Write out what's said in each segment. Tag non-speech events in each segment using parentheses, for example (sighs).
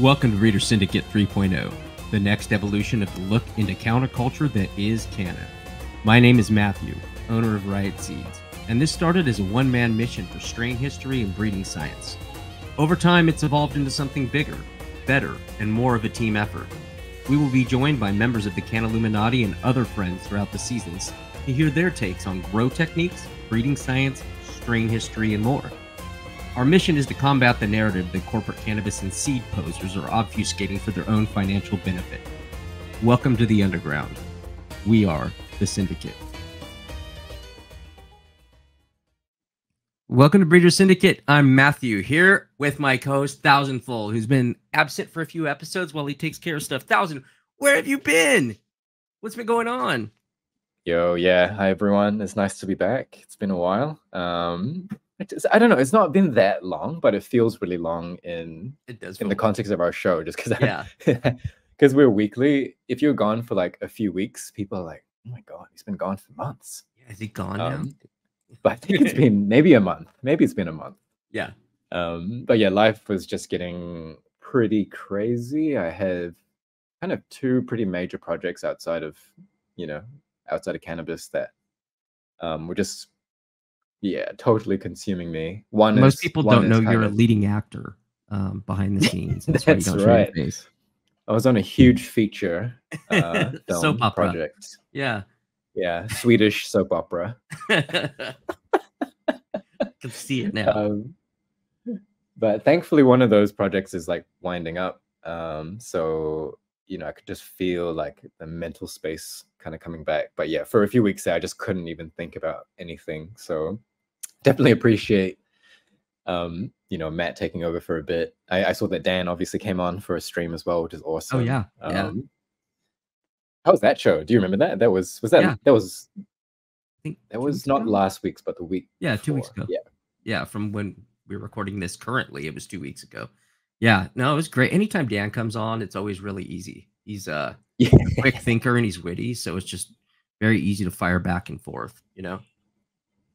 Welcome to Breeder Syndicate 3.0, the next evolution of the look into counterculture that is canon. My name is Matthew, owner of Riot Seeds, and this started as a one man mission for strain history and breeding science. Over time, it's evolved into something bigger, better, and more of a team effort. We will be joined by members of the Can Illuminati and other friends throughout the seasons to hear their takes on grow techniques, breeding science, strain history, and more. Our mission is to combat the narrative that corporate cannabis and seed posers are obfuscating for their own financial benefit. Welcome to the underground. We are the Syndicate. Welcome to Breeder Syndicate. I'm Matthew here with my co-host Thousandfold, who's been absent for a few episodes while he takes care of stuff. Thousand, where have you been? What's been going on? Yo, yeah. Hi everyone. It's nice to be back. It's been a while. Um just, I don't know. It's not been that long, but it feels really long in It does. in the context of our show. Just because, Yeah. (laughs) because we're weekly. If you're gone for like a few weeks, people are like, "Oh my god, he's been gone for months." Yeah, Is he gone now? Um, but I think it's been maybe a month. Maybe it's been a month. Yeah. Um, but yeah, life was just getting pretty crazy. I have kind of two pretty major projects outside of, you know, outside of cannabis that um were just yeah, totally consuming me. One Most is- people one don't know you're a leading actor um, behind the (laughs) scenes. That's, That's don't show your right. I was on a huge feature uh, (laughs) film Soap opera. project. Yeah. Yeah, Swedish soap opera. (laughs) can see it now. um, but thankfully one of those projects is like winding up um so you know i could just feel like the mental space kind of coming back but yeah for a few weeks there i just couldn't even think about anything so definitely appreciate um you know matt taking over for a bit i, I saw that dan obviously came on for a stream as well which is awesome oh yeah. Yeah. um how was that show do you remember that that was was that Yeah. that was I think that was not ago? last week's but the week Yeah, two weeks ago. yeah Yeah, from when we're recording this currently, it was two weeks ago. Yeah, no, it was great. Anytime Dan comes on, it's always really easy. He's uh, (laughs) yeah a quick thinker and he's witty, so it's just very easy to fire back and forth. You know?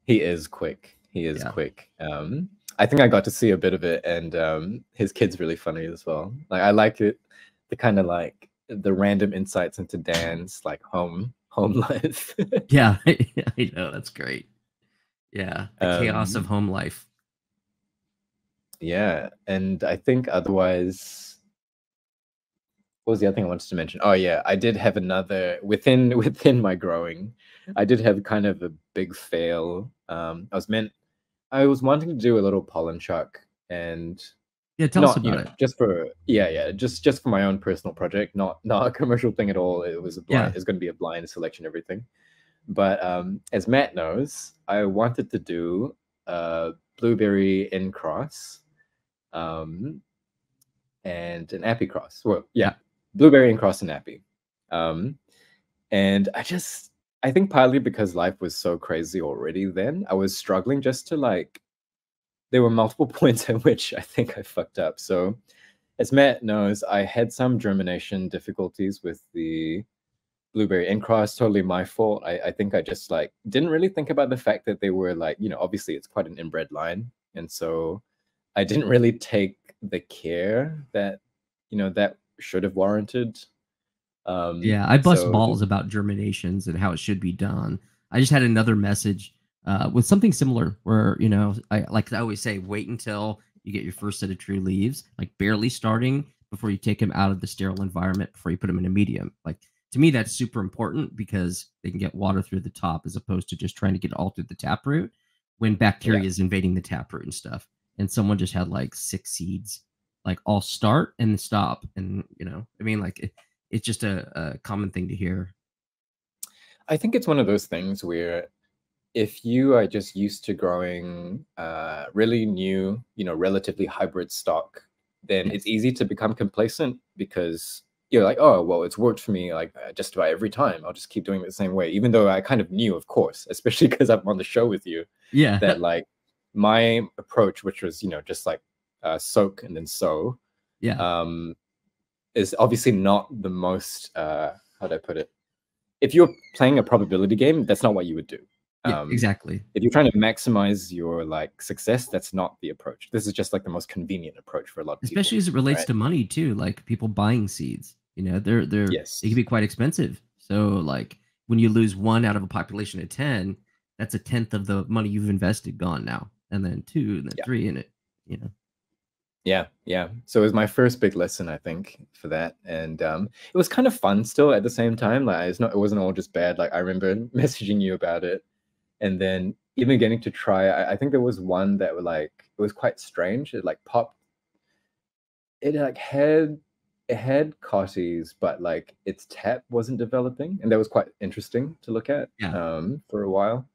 He is quick. He is Yeah. quick. Um, I think I got to see a bit of it, and um, his kid's really funny as well. Like I like it, the kind of like the random insights into Dan's like home home (laughs) life. Yeah, (laughs) I know that's great. Yeah, the chaos Um, of home life. yeah, and I think otherwise, what was the other thing I wanted to mention? Oh yeah, I did have another within (laughs) within my growing. I did have kind of a big fail. Um, I was meant, I was wanting to do a little pollen chuck and Yeah, tell us not, you about know, it. just for yeah yeah just just for my own personal project not (laughs) not a commercial thing at all it was a blind Yeah. it's going to be a blind selection everything but um as matt knows i wanted to do a blueberry in cross um and an appy cross well yeah blueberry and cross and appy um and i just i think partly because life was so crazy already then i was struggling just to like there were multiple (laughs) points at which I think I fucked up. So, as Matt knows, I had some germination difficulties with the blueberry and cross. Totally my fault. I, I think I just like didn't really think about the fact that they were like, you know, obviously it's quite an inbred line, and so I didn't really take the care that you know that should have warranted. Um, Yeah, I bust so- balls about germinations and how it should be done. I just had another message uh, with something similar where, you know, I like I always say, wait until you get your first set of true leaves, like barely starting before you take them out of the sterile environment before you put them in a medium. Like to me, that's super important because they can get water through the top as opposed to just trying to get all through the taproot when bacteria is invading the taproot and stuff. And someone just had like six seeds, like all start and stop. And, you know, I mean, like it, it's just a, a common thing to hear. I think it's one of those things where if you are just used to growing uh, really new, you know, relatively hybrid stock, then it's easy to become complacent because you're like, oh, well, it's worked for me like uh, just about every time. I'll just keep doing it the same way, even though I kind of knew, of course, (laughs) especially because I'm on the show with you, Yeah. that like my approach, which was, you know, just like uh, soak and then sow, yeah. um, is obviously not the most uh, how do I put it? If you're playing a probability game, that's not what you would do. Yeah, Um, exactly. If you're trying to maximize your like success, that's not the approach. This is just like the most convenient approach for a lot of people. Especially as it relates right? to money too, like people buying seeds. You know, they're they're Yes. it can be quite expensive. So like when you lose one out of a population of ten, that's a tenth of the money you've invested gone now. And then two, and then Yeah. three in it. You know. Yeah, yeah. So it was my first big lesson, I think, for that, and um, it was kind of fun still at the same time. Like it's not, it wasn't all just bad. Like I remember (laughs) messaging you about it, and then even getting to try. I, I think there was one that were like it was quite strange. It like popped. It like had it had cotties, but like its tap wasn't developing, and that was quite interesting to look at. Yeah. Um, for a while.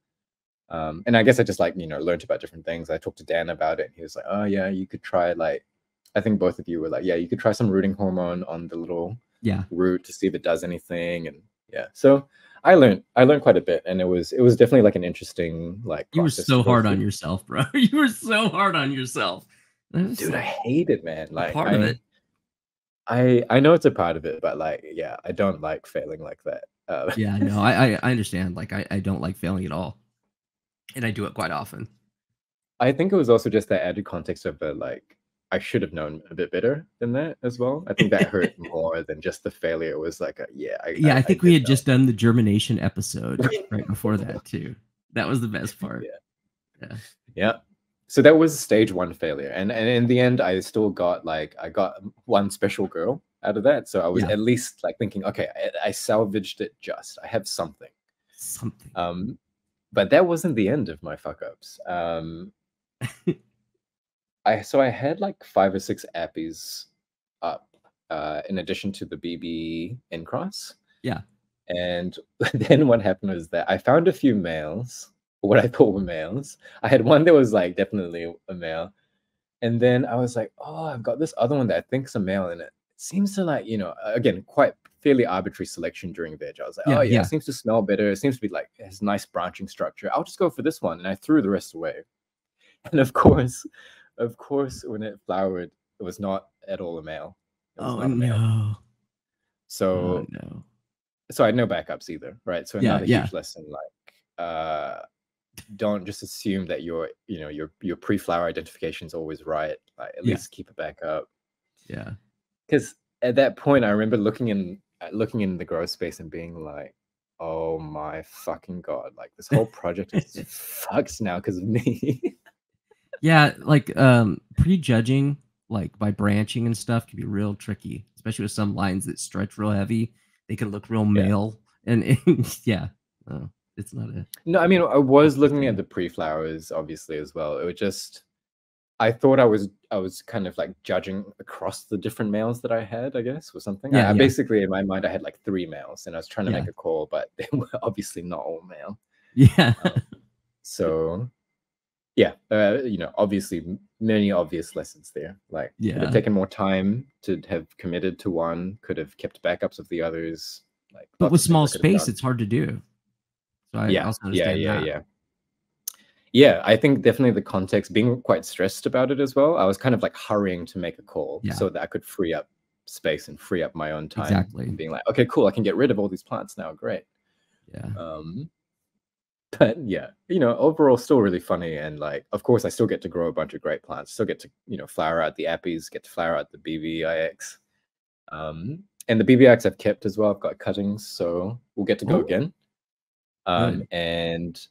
Um, and I guess I just like you know learned about different things. I talked to Dan about it. And he was like, "Oh yeah, you could try like." I think both of you were like, "Yeah, you could try some rooting hormone on the little Yeah. root to see if it does anything." And yeah, so I learned I learned quite a bit, and it was it was definitely like an interesting like. You were so hard on yourself, bro. (laughs) You were so hard on yourself. Dude. I hate it, man. Like part I, of it. I I know it's a part of it, but like yeah, I don't like failing like that. Uh, Yeah, no, I, I I understand. Like I, I don't like failing at all. And I do it quite often. I think it was also just that added context of the like I should have known a bit better than that as well. I think that hurt (laughs) more than just the failure. It was like a, yeah, I, Yeah, I, think we had just done the germination episode (laughs) right before that too. That was the best (laughs) part. Yeah. yeah. So that was stage one failure, and and in the end, I still got like I got one special girl out of that. So I was Yeah. at least like thinking, okay, I, I salvaged it. Just I have something. Something. Um, but that wasn't the end of my fuck ups. Um, (laughs) I so I had like five or six appies up, uh, in addition to the BB in cross. Yeah. And (laughs) then what happened was that I found a few males, what I thought were males. I had one that was like definitely a male, and then I was like, oh, I've got this other one that I think's a male, and it seems to like you know again quite fairly arbitrary selection during veg. I was like, Yeah, oh yeah, yeah. it seems to smell better. It seems to be like it has nice branching structure. I'll just go for this one, and I threw the rest away. (laughs) And of course, of course, when it flowered, it was not at all a male. It Oh not a male. no. So Oh no. so I had no backups either, right? So another yeah. huge lesson, like uh don't just assume that your you know your your pre-flower identification is always right. Like at Yeah. least keep a backup. Yeah. Because at that point, I remember looking in looking in the growth space and being like, "Oh my fucking god! Like this whole project is (laughs) fucked now because of me." (laughs) Yeah, like um prejudging like by branching and stuff can be real tricky, especially with some lines that stretch real heavy. They can look real Yeah. male. And, and (laughs) yeah. No, it's not a No, I mean, I was looking at the pre-flowers, obviously, as well. It was just, I thought I was, I was kind of like judging across the different males that I had, I guess, or something. I- Yeah, I, yeah. basically, in my mind, I had like three males, and I was trying to Yeah. make a call, but (laughs) they were obviously not all male. yeah. Um, So, yeah, uh, you know, obviously, many obvious lessons there. Like, could Yeah. have taken more time to have committed to one, could have kept backups of the others. Like, but with small could space, it's hard to do. So I yeah, also yeah, yeah, that. yeah. Yeah, I think definitely the context, being quite stressed about it as well. I was kind of like hurrying to make a call Yeah. so that I could free up space and free up my own time. Exactly. And being like, okay, cool, I can get rid of all these plants now. Great. Yeah. Um, but yeah, you know, overall, still really funny. And like, of course, I still get to grow a bunch of great plants. Still get to, you know, flower out the appies, get to flower out the BVIX. Um, and the BVIX I've kept as well. I've got cuttings, so we'll get to go Oh, again. Um, good. and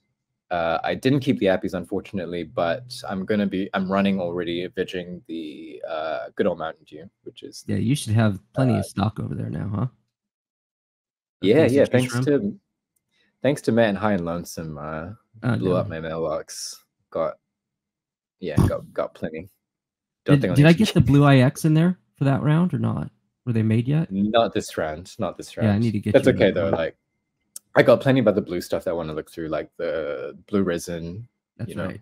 uh, I didn't keep the appies, unfortunately, but I'm gonna be. I'm running already, vegging the uh, good old Mountain Dew, which is Yeah, you should have plenty Uh, of stock over there now, huh? Of yeah, yeah. Thanks from? to thanks to Matt and High and Lonesome, uh, Oh, blew no. up my mailbox. Got yeah, (sighs) got got plenty. Don't Did, did I get the blue IX in there for that round or not? Were they made yet? Not this round. Not this round. Yeah, I need to get That's okay though. one. Like, I got plenty about the blue stuff that I want to look through, like the blue resin, That's you know, right.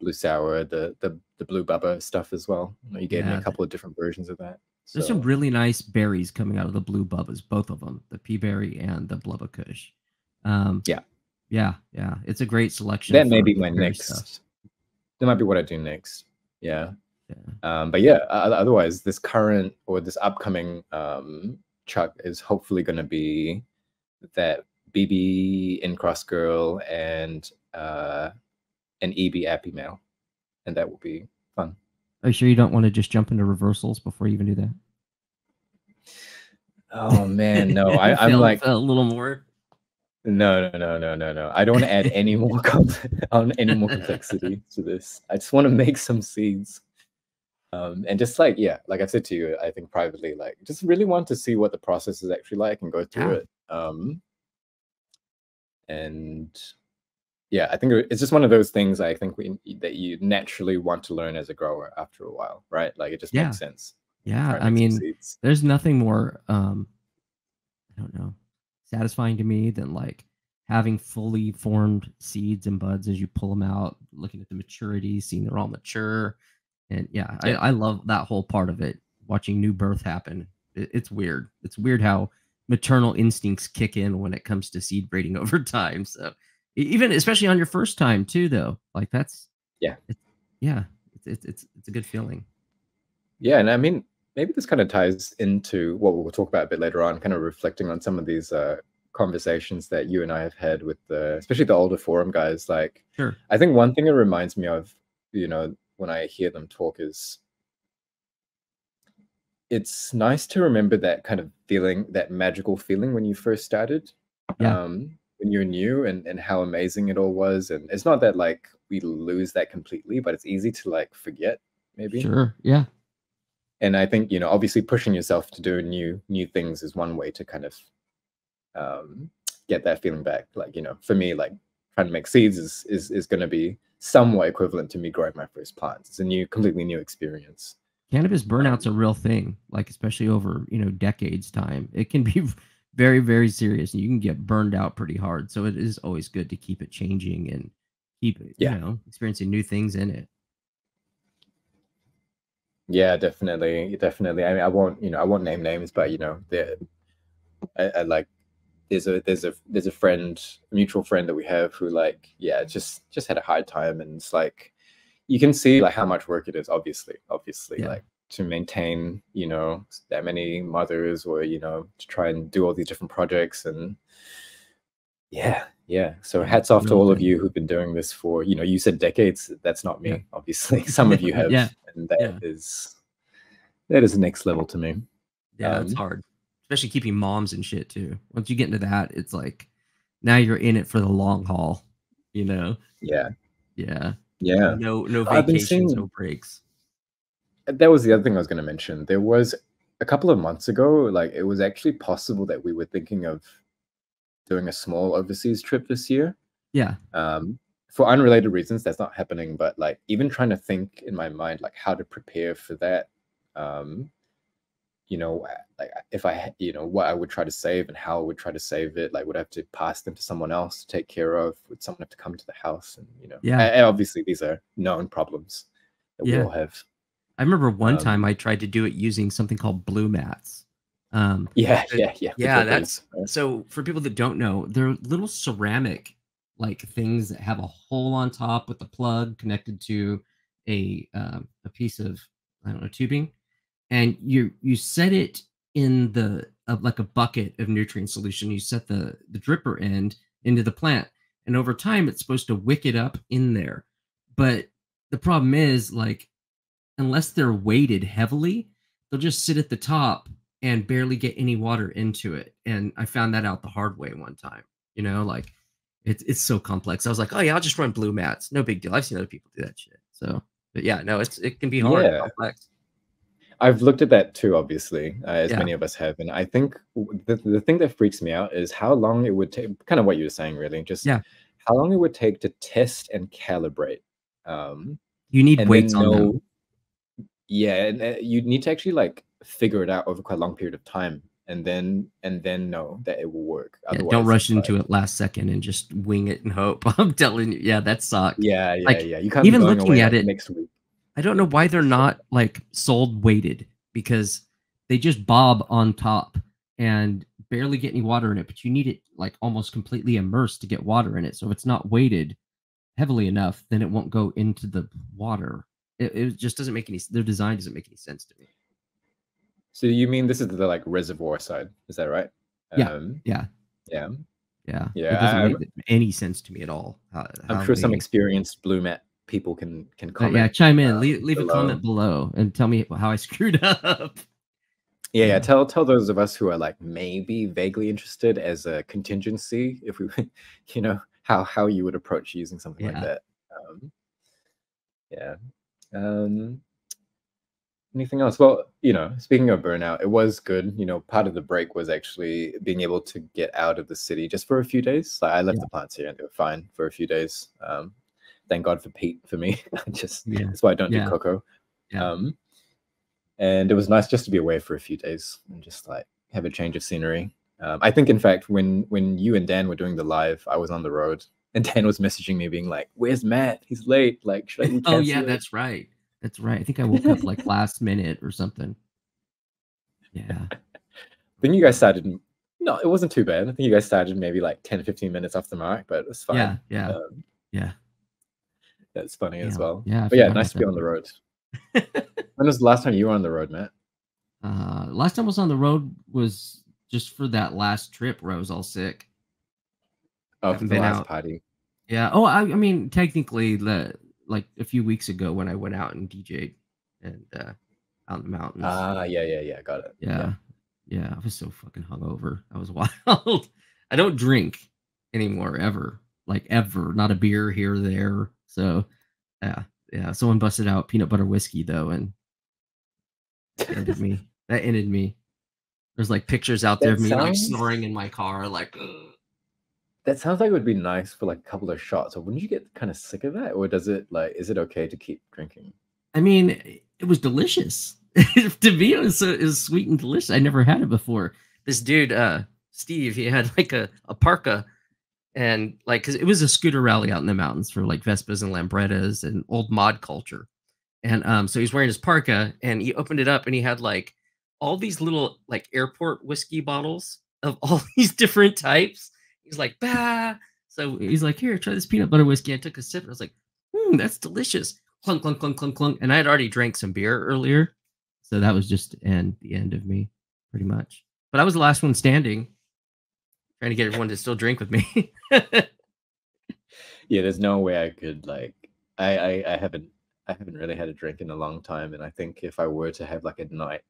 blue sour, the the the blue bubba stuff as well. You gave me a couple of different versions of that. There's some really nice berries coming out of the blue bubbas, both of them, the pea berry and the blubba kush. Um, Yeah. yeah, yeah. It's a great selection. that may be my next. stuff. That might be what I do next. Yeah. Yeah. Um, but yeah, otherwise, this current or this upcoming um, chuck is hopefully going to be that BB in Cross Girl and uh, an EB app email, and that will be fun. Are you sure you don't want to just jump into reversals before you even do that? Oh man, no, I, (laughs) I'm Feel- like a little more. No, no, no, no, no, no. I don't want to add (laughs) any more on (laughs) any more complexity to this. I just want to make some seeds. Um, and just like, yeah, like I said to you, I think privately, like just really want to see what the process is actually like and go through Yeah. it. Um, and yeah, I think it's just one of those things I think we that you naturally want to learn as a grower after a while, right? Like it just Yeah. makes sense. Yeah, I mean, there's nothing more um i don't know satisfying to me than like having fully formed seeds and buds as you pull them out looking at the maturity seeing they're all mature and yeah, Yeah. I, I love that whole part of it watching new birth happen it, it's weird it's weird how maternal instincts kick in when it comes to seed breeding (laughs) over time so even especially on your first time too though like that's Yeah. it's, yeah it's, it's it's it's a good feeling Yeah, and I mean, maybe this kind of ties into what we'll talk about a bit later on, kind of reflecting on some of these uh, conversations that you and I have had with the, especially the older forum guys. Like, sure I think one thing it reminds me of, you know, when I hear them talk is it's nice to remember that kind of feeling, that magical feeling when you first started. Yeah. Um, when you're new and, and how amazing it all was. And it's not that like we lose that completely, but it's easy to like forget maybe sure yeah and i think you know obviously pushing yourself to do new new things is one way to kind of um get that feeling back like you know for me like trying to make seeds is is, is going to be somewhat equivalent to me growing my first plants it's a new completely new experience cannabis burnout's a real thing like especially over you know decades time. It can be (laughs) very very serious and you can get burned out pretty hard. So it is always good to keep it changing and keep it Yeah. you know experiencing new things in it. Yeah definitely definitely. I mean i won't you know i won't name names but you know there I, I like there's a there's a there's a friend a mutual friend that we have who like yeah just just had a hard time and it's like you can see like how much work it is obviously obviously Yeah. like to maintain you know that many mothers or you know to try and do all these different projects and yeah yeah. So hats off to all of you who've been doing this for you know you said decades. That's not me Yeah. obviously. (laughs) Some of you (laughs) have Yeah, and that yeah. is that is next level to me. Yeah it's Um, hard especially keeping moms and shit too. Once you get into that it's like now you're in it for the long haul you know? Yeah. Yeah yeah no no vacations seeing- no breaks that was the other thing I was going to mention. There was a couple of months ago, like it was actually possible that we were thinking of doing a small overseas trip this year. yeah Um, for unrelated reasons, that's not happening. But like even trying to think in my mind, like how to prepare for that. Um, you know, like if I, you know, what I would try to save and how I would try to save it. Like would I have to pass them to someone else to take care of? Would someone have to come to the house? And you know, Yeah. and obviously these are known problems that we Yeah. all have. i remember one Um, time i tried to do it using something called Blumats um Yeah, yeah, yeah. yeah, that's-. So for people that don't know, they're little ceramic like things that have a hole on top with a plug connected to a um, a piece of I don't know tubing, and you you set it in the uh, like a bucket of nutrient solution. You set the the dripper end into the plant, and over time it's supposed to wick it up in there. But the problem is like unless they're weighted heavily, they'll just sit at the top and barely get any water into it. And I found that out the hard way one time. You know, like it's it's so complex. I was like, oh yeah, I'll just run Blumats. No big deal. I've seen other people do that shit. So, but yeah, no, it's it can be hard, Yeah. complex. I've looked at that too, obviously, uh, as Yeah. many of us have. And I think the, the thing that freaks me out is how long it would take, kind of what you were saying, really, just Yeah. how long it would take to test and calibrate. Um, You need weights then on them. yeah, and uh, you need to actually like figure it out over quite a long period of time and then and then know that it will work. Yeah, don't rush into like- it last second and just wing it and hope. (laughs) I'm telling you, yeah, that sucks. Yeah, yeah, Like, yeah. You can't even looking at it- next week. I don't know why they're not like sold weighted because they just bob on top and barely get any water in it, but you need it like almost completely immersed to get water in it. So if it's not weighted heavily enough, then it won't go into the water. It, it just doesn't make any their design doesn't make any sense to me. So you mean this is the like reservoir side? Is that right? Yeah, Um, yeah. Yeah. Yeah, Yeah, it doesn't I'm- make any sense to me at all. how- I'm how sure some experienced Blumat people can can Uh, comment. yeah, chime in. uh, leave leave a comment below and tell me how I (laughs) screwed up. Yeah, yeah. Yeah. Tell tell those of us who are like maybe vaguely interested as a contingency, if we, (laughs) you know, how how you would approach using something like that. Um, yeah. Um, anything else? Well, you know, speaking of burnout, it was good. You know, part of the break was actually being able to get out of the city just for a few days. Like I left Yeah. the plants here and they were fine for a few days. Um, thank God for peat for me. (laughs) Just Yeah. that's why I don't Yeah. do coco. Yeah. Um, and it was nice just to be away for a few days and just like have a change of scenery. Um, I think, in fact, when when you and Dan were doing the live, I was on the road, (laughs) and Dan was messaging me, being like, "Where's Matt? He's late. Like, should I?" (laughs) Oh yeah, it?" that's right. That's right. I think I woke up like last minute or something. Yeah. Then you guys started. No, it wasn't too bad. I think you guys started maybe like 10, 15 minutes off the mark, but it was fine. Yeah. Yeah. Um, Yeah. That's funny as well. yeah, But yeah, nice to be on the road. (laughs) when was the last time you were on the road, Matt? Uh, last time I was on the road was just for that last trip where I was all sick. Oh, for the last out. party. Yeah. Oh, I, I mean, technically, the like a few weeks ago when I went out and DJ'd and uh, out in the mountains. Ah, yeah, yeah, yeah. Got it. yeah. Yeah. I was so fucking hungover. I was (laughs) wild. I don't drink anymore ever. Like ever. Not a beer here or there. So yeah. Yeah. Someone busted out peanut butter whiskey though, and that ended me. (laughs) That ended me. There's like pictures out there of That me like snoring in my car, like "Ugh." That sounds like it would be nice for like a couple of shots. Or wouldn't you get kind of sick of that? Or does it like is it okay to keep drinking? I mean, it was delicious. (laughs) to me, it was, so- it was sweet and delicious. I never had it before. This dude, uh, Steve, he had like a, a parka and like, cause it was a scooter rally out in the mountains for like Vespas and Lambrettas and old mod culture. And um, so he's wearing his parka and he opened it up and he had like all these little like airport whiskey bottles of (laughs) all these different types. He's like, bah. So he's like, here, try this peanut butter whiskey. I took a sip and I was like, hmm, that's delicious clunk, clunk, clunk, clunk, clunk. And I had already drank some beer earlier. So that was just end the end of me, pretty much. But I was the last one standing, trying to get everyone to still drink with me. (laughs) Yeah, there's no way I could like I, I I haven't I haven't really had a drink in a long time, and I think if I were to have like a night,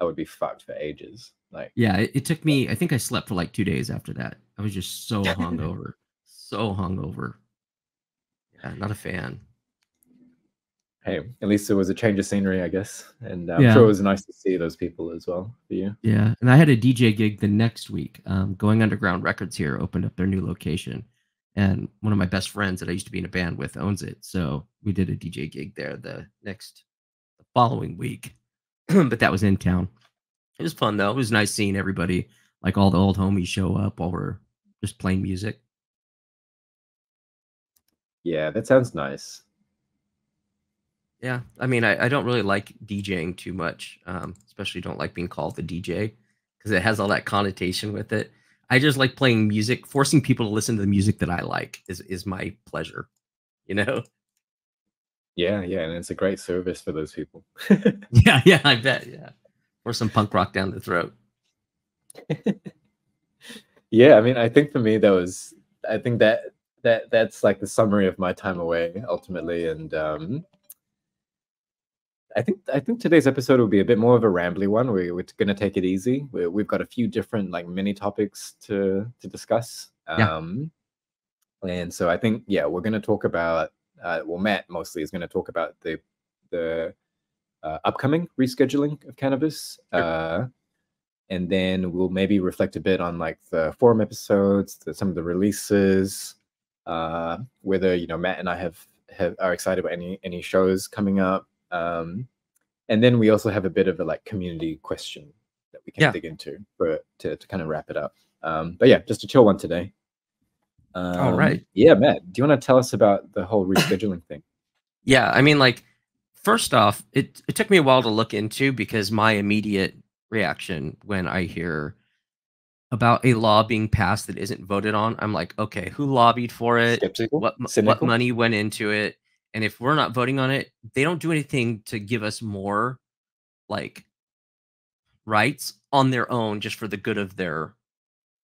I would be fucked for ages. Like yeah, it, it took me, I think I slept for like two days after that. I was just so (laughs) hungover, so hungover. Yeah, not a fan. Hey, at least it was a change of scenery, I guess, and I'm Yeah. sure it was nice to see those people as well for you. Yeah, and I had a DJ gig the next week. Um, Going Underground Records here opened up their new location, and one of my best friends that I used to be in a band with owns it. So we did a DJ gig there the next, the following week, (clears throat) but that was in town. It was fun though. It was nice seeing everybody, like all the old homies, show up while we're just playing music. Yeah, that sounds nice. Yeah, I mean, I, I don't really like DJing too much, um, especially don't like being called the DJ because it has all that connotation with it. I just like playing music, forcing people to listen to the music that I like is is my pleasure, you know. Yeah, yeah, and it's a great service for those people. (laughs) (laughs) Yeah, yeah, I bet. Yeah, or some punk rock down the throat. yeah, I mean, I think for me that was I think that that that's like the summary of my time away ultimately, and um, I think I think today's episode will be a bit more of a rambly one. We, we're going to take it easy. we we've got a few different like mini topics to to discuss. Yeah. Um, and so I think yeah, we're going to talk about. Uh, well, Matt mostly is going to talk about the the uh, upcoming rescheduling of cannabis. Sure. Uh, and then we'll maybe reflect a bit on like the forum episodes, the, some of the releases, uh, whether you know Matt and I have, have are excited about any any shows coming up, um, and then we also have a bit of a like community question that we can Yeah. dig into for to, to kind of wrap it up. Um, but yeah, just a chill one today. Um, right. Yeah, Matt, do you want to tell us about the whole rescheduling thing? Yeah, I mean, like, first off, it it took me a while to look into because my immediate reaction when I hear about a law being passed that isn't voted on, I'm like, okay, who lobbied for it? Skeptical, what m- what money went into it and if we're not voting on it they don't do anything to give us more like rights on their own just for the good of their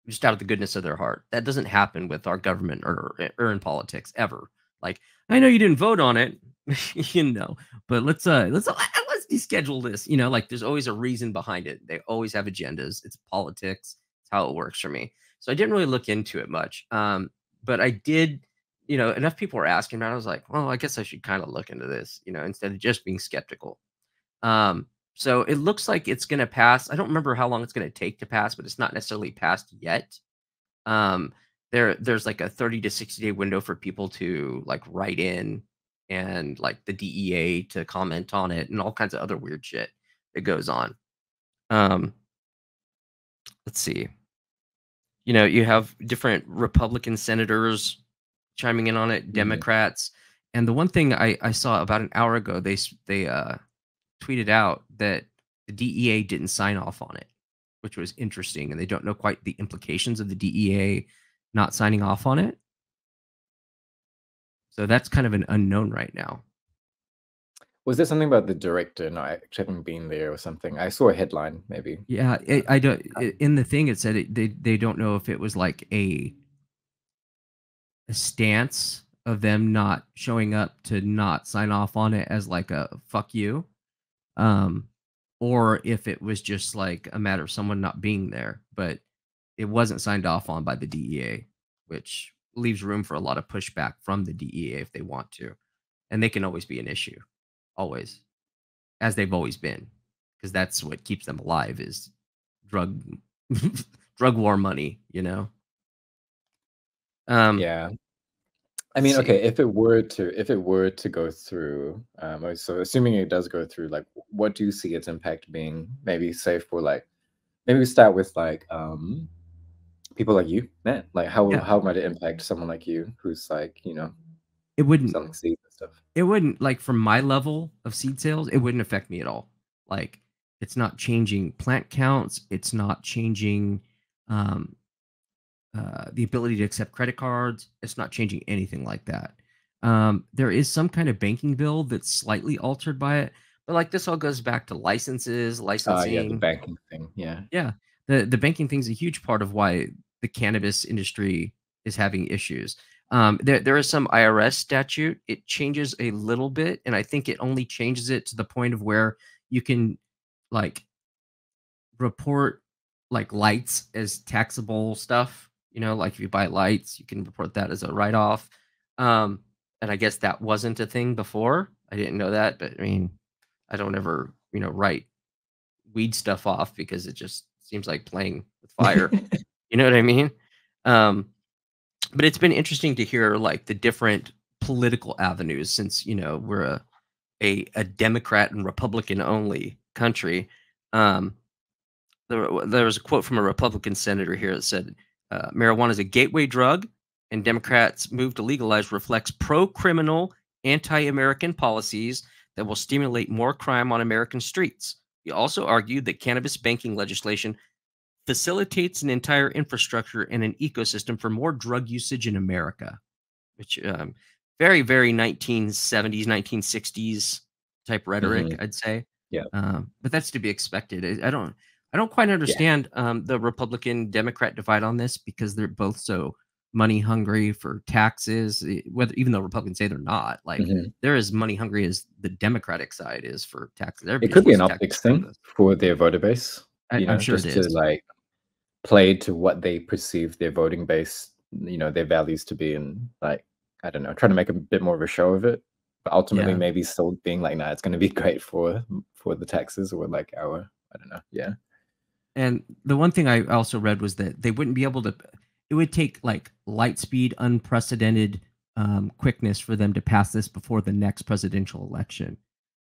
just out of the goodness of their heart. That doesn't happen with our government or or in politics ever. Like I know you didn't vote on it, (laughs) you know, but let's uh let's uh, (laughs) let's deschedule this. You know, like there's always a reason behind it. They always have agendas. It's politics. It's how it works for me. So I didn't really look into it much. Um, but I did, you know, enough people were asking about. It, I was like, well, I guess I should kind of look into this, you know, instead of just being skeptical. Um, so it looks like it's going to pass. I don't remember how long it's going to take to pass, but it's not necessarily passed yet. Um, there, there's like a 30 to 60 day window for people to like write in and like the DEA to comment on it and all kinds of other weird shit that goes on. Um, let's see. You know, you have different Republican senators chiming in on it, mm-hmm. Democrats, and the one thing I, I saw about an hour ago, they they uh, tweeted out that the DEA didn't sign off on it, which was interesting, and they don't know quite the implications of the DEA not signing off on it. So that's kind of an unknown right now. Was there something about the director not actually having been there or something? I saw a headline, maybe. Yeah, it, I don't. It, in the thing, it said it, they they don't know if it was like a stance of them not showing up to not sign off on it as like a fuck you, um, or if it was just like a matter of someone not being there. But it wasn't signed off on by the DEA, which leaves room for a lot of pushback from the DEA if they want to. And they can always be an issue, always, as they've always been, because that's what keeps them alive is drug (laughs) drug war money, you know. Um, yeah. I mean, okay, if it were to if it were to go through, um, so assuming it does go through, like, what do you see its impact being? Maybe say for like, maybe we start with like, um, people like you, man. Like how yeah. how might it impact someone like you who's like, you know, it wouldn't selling seeds and stuff. It wouldn't like from my level of seed sales, it wouldn't affect me at all. Like it's not changing plant counts, it's not changing um uh the ability to accept credit cards, it's not changing anything like that. Um there is some kind of banking bill that's slightly altered by it, but like this all goes back to licenses, licensing. Uh, yeah, the banking thing. Yeah. Yeah the the banking thing is a huge part of why the cannabis industry is having issues. Um, there there is some IRS statute. It changes a little bit, and I think it only changes it to the point of where you can like report like lights as taxable stuff. You know, like if you buy lights, you can report that as a write off. Um, and I guess that wasn't a thing before. I didn't know that, but I mean, I don't ever you know write weed stuff off because it just seems like playing with fire. (laughs) you know what I mean? Um, but it's been interesting to hear like the different political avenues since you know we're a a, a Democrat and Republican only country. Um, there, there was a quote from a Republican senator here that said, uh, "Marijuana is a gateway drug, and Democrats' move to legalize reflects pro-criminal, anti-American policies that will stimulate more crime on American streets." He also argued that cannabis banking legislation facilitates an entire infrastructure and an ecosystem for more drug usage in America, which um, very, very 1970s, 1960s type rhetoric, mm-hmm. I'd say. Yeah. Um, but that's to be expected. I don't, I don't quite understand yeah. um, the Republican Democrat divide on this because they're both so money hungry for taxes eh, whether even though republicans say they're not like mm-hmm. they're as money hungry as the democratic side is for taxes it could be an optics thing for their voter base I, you know, am sure just to like play to what they perceive their voting base you know their values to be and like i don't know trying to make a bit more of a show of it but ultimately yeah. maybe still being like nah it's going to be (laughs) great for for the taxes or like our i don't know yeah and the one thing i also read was that they wouldn't be able to it would take like light speed, unprecedented um, quickness for them to pass this before the next presidential election,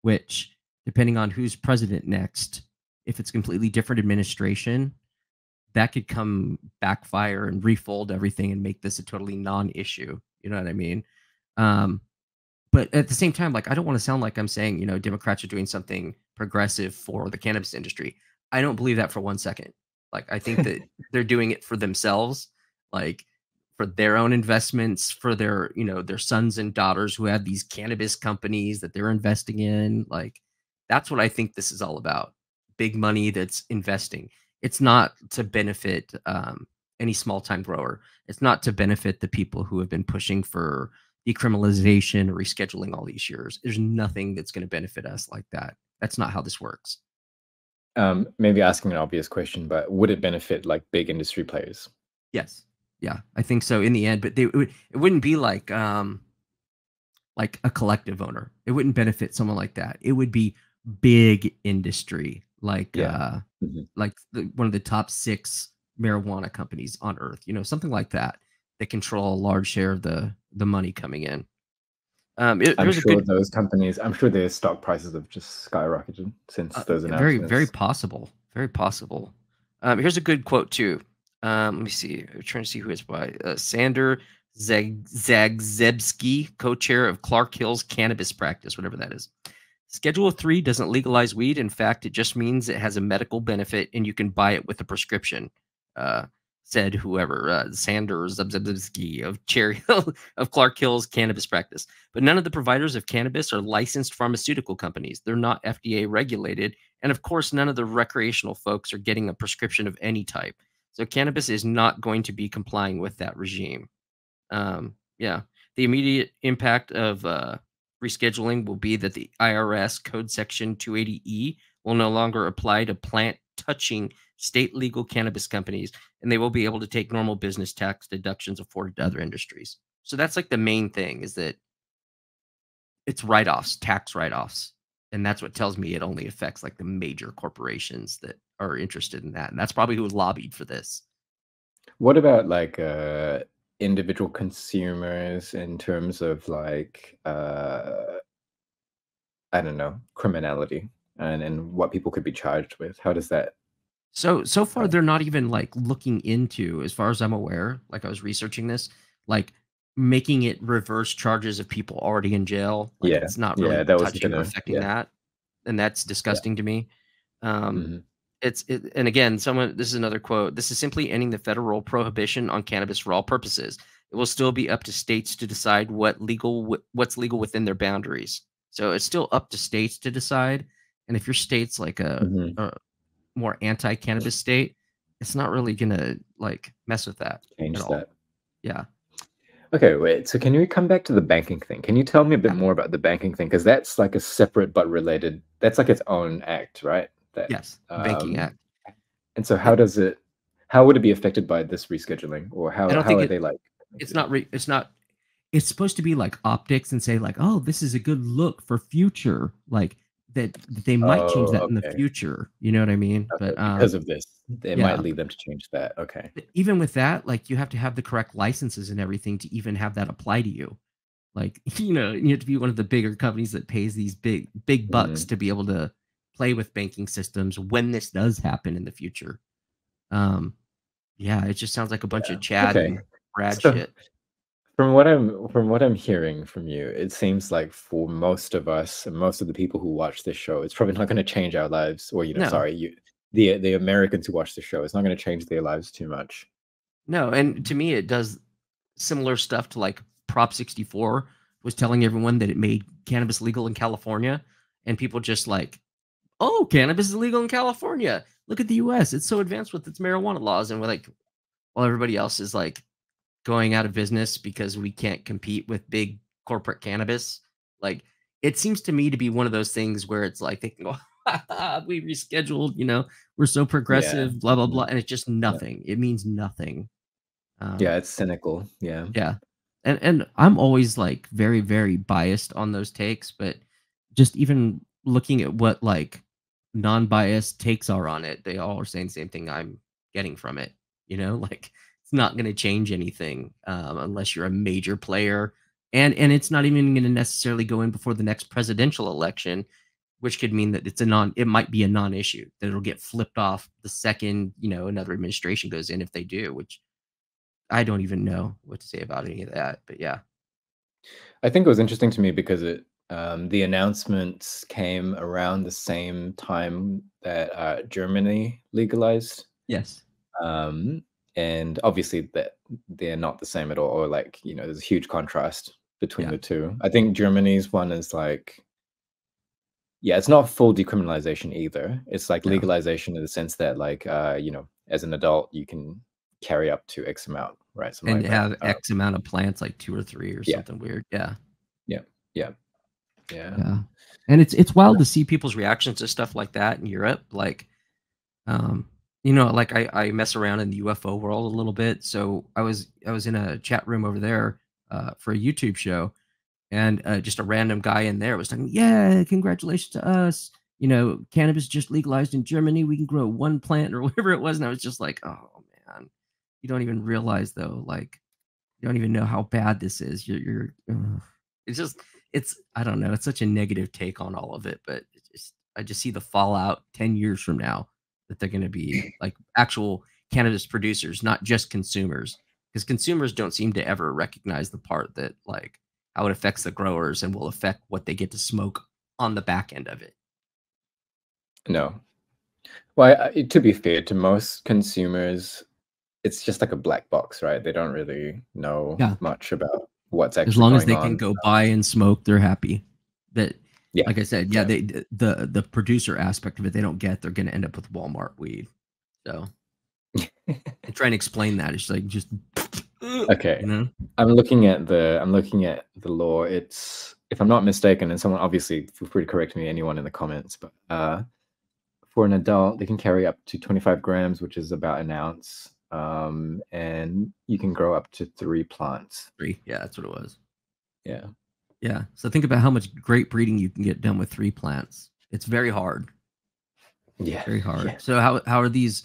which, depending on who's president next, if it's completely different administration, that could come backfire and refold everything and make this a totally non-issue. You know what I mean? Um, but at the same time, like I don't want to sound like I'm saying, you know, Democrats are doing something progressive for the cannabis industry. I don't believe that for one second. Like I think that (laughs) they're doing it for themselves like for their own investments for their you know their sons and daughters who have these cannabis companies that they're investing in like that's what i think this is all about big money that's investing it's not to benefit um, any small time grower. It's not to benefit the people who have been pushing for decriminalization or rescheduling all these years. There's nothing that's going to benefit us like that. That's not how this works. Um, maybe asking an obvious question, but would it benefit like big industry players? Yes. Yeah, I think so in the end, but they, it, would, it wouldn't be like um like a collective owner. It wouldn't benefit someone like that. It would be big industry like Yeah. uh Mhm. like the, one of the top 6 marijuana companies on earth, you know, something like that that control a large share of the the money coming in. Um it, I'm sure good those companies, I'm sure their stock prices have just skyrocketed since Uh, those announcements. very, very possible. Very possible. Um, here's a good quote too. Um, let me see. I'm trying to see who it's by. Uh, Sander Zag- Zagzebski, co-chair of Clark Hill's cannabis practice, whatever that is. Schedule three doesn't legalize weed. In fact, it just means it has a medical benefit and you can buy it with a prescription. Uh, said whoever, uh, Sander Zagzebski of Cherry Hill (laughs) of Clark Hill's cannabis practice. But none of the providers of cannabis are licensed pharmaceutical companies. They're not FDA regulated and of course, none of the recreational folks are getting a prescription of any type. So cannabis is not going to be complying with that regime. Um, yeah. The immediate impact of uh, rescheduling will be that the IRS Code Section 280E will no longer apply to plant touching state legal cannabis companies, and they will be able to take normal business tax deductions afforded to other industries. So that's like the main thing is that it's write offs, tax write offs and that's what tells me it only affects like the major corporations that are interested in that and that's probably who lobbied for this What about like uh individual consumers in terms of like uh I don't know, criminality and and what people could be charged with? How does that so so far they're not even like looking into as far as i'm aware like i was researching this like making it reverse charges of people already in jail like yeah, it's not really yeah, that touching or gonna affecting yeah. that and that's Yeah. disgusting to me um mhm. it's it, and again someone this is another quote this is simply ending the federal prohibition on cannabis for all purposes it will still be up to states to decide what legal what's legal within their boundaries so it's still up to states to decide and if your state's like a, Mhm. a more anti-cannabis state it's not really gonna like mess with that Change at all that. yeah Okay, wait. So can we come back to the banking thing? Can you tell me a bit more about the banking thing? Because that's like a separate but related. That's like its own act, right? That yes the banking um, act and so how does it? How would it be affected by this rescheduling, or how how are it, they like? it's not re- it's not it's supposed to be like optics and say like oh this is a good look for future like that, that they might change Oh, that in the future you know what i mean Okay, but um because of this, it yeah might lead them to change that. Okay. but even with that like you have to have the correct licenses and everything to even have that apply to you like (laughs) you know you have to be one of the bigger companies that pays these big big bucks Mhm. to be able to play with banking systems when this does happen in the future um yeah it just sounds like a bunch Yeah. of chad Okay. and brad So shit from what I'm from what I'm hearing from you, it seems like for most of us and most of the people who watch this show, it's probably not going to change our lives. Or you know, no sorry, you the the Americans who watch the show, it's not going to change their lives too much. No, and to me, it does similar stuff to like Prop 64 was telling everyone that it made cannabis legal in California, and people just like, oh, cannabis is legal in California. Look at the U.S. It's so advanced with its marijuana laws, and we're like, while everybody else is like going out of business because we can't compete with big corporate cannabis. Like, it seems to me to be one of those things where it's like they can go, (laughs) we rescheduled, you know, we're so Yeah. progressive, blah blah blah, Mhm. and it's just Yeah. nothing. It means nothing. Um, Yeah, it's cynical. Yeah. yeah, and and I'm always like very very biased on those takes, but just even looking at what like non-biased takes are on it, they all are saying the same thing I'm getting from it. You know, (laughs) like it's not going to change anything um, unless you're a major player, and and it's not even going to necessarily go in before the next presidential election, which could mean that it's a non. It might be a non-issue that it'll get flipped off the second you know another administration goes in if they do, which I don't even know what to say about any of that. But yeah, I think it was interesting to me because it um, the announcements came around the same time that uh, Germany legalized, yes, um, and obviously that they're not the same at all. Or like you know, there's a huge contrast between yeah, the two. I think Germany's one is like yeah, it's not full decriminalization either. It's like no, legalization in the sense that like uh, you know, as an adult, you can carry up to X amount, right? Something and like have that. Uh, X amount of plants, like two or three or Yeah. something weird. Yeah. Yeah. yeah. Yeah. And it's it's wild to see people's reactions to stuff like that in Europe. Like, um, you know, like I, I mess around in the UFO world a little bit. So I was I was in a chat room over there uh, for a YouTube show, and uh, just a random guy in there was talking, "Yeah, congratulations to us. You know, cannabis just legalized in Germany. We can grow one plant or (laughs) whatever it was." And I was just like, "Oh man, you don't even realize though. Like, you don't even know how bad this is. You're, you're it's just, it's, I don't know. It's such a negative take on all of it, but it's just, I just see the fallout 10 years from now that they're going to be like actual cannabis producers, not just consumers, because consumers don't seem to ever recognize the part that like how it affects the growers and will affect what they get to smoke on the back end of it. No. Well, I, to be fair, to most consumers, it's just like a black box, right? They don't really know Yeah. much about what's actually as long as they can go buy and smoke, they're happy. That Yeah. like I said, yeah, Yeah. they the the producer aspect of it they don't get. They're gonna end up with Walmart weed. So (laughs) and try and explain that. It's like just Okay. you know. I'm looking at the I'm looking at the law. It's if I'm not mistaken, and someone obviously feel free to correct me, anyone in the comments, but uh, for an adult, they can carry up to 25 grams, which is about an ounce, um, and you can grow up to three plants. Three. Yeah, that's what it was. Yeah, Yeah. So think about how much great breeding you can get done with three plants. It's very hard. yeah, Very hard. Yeah. So how how are these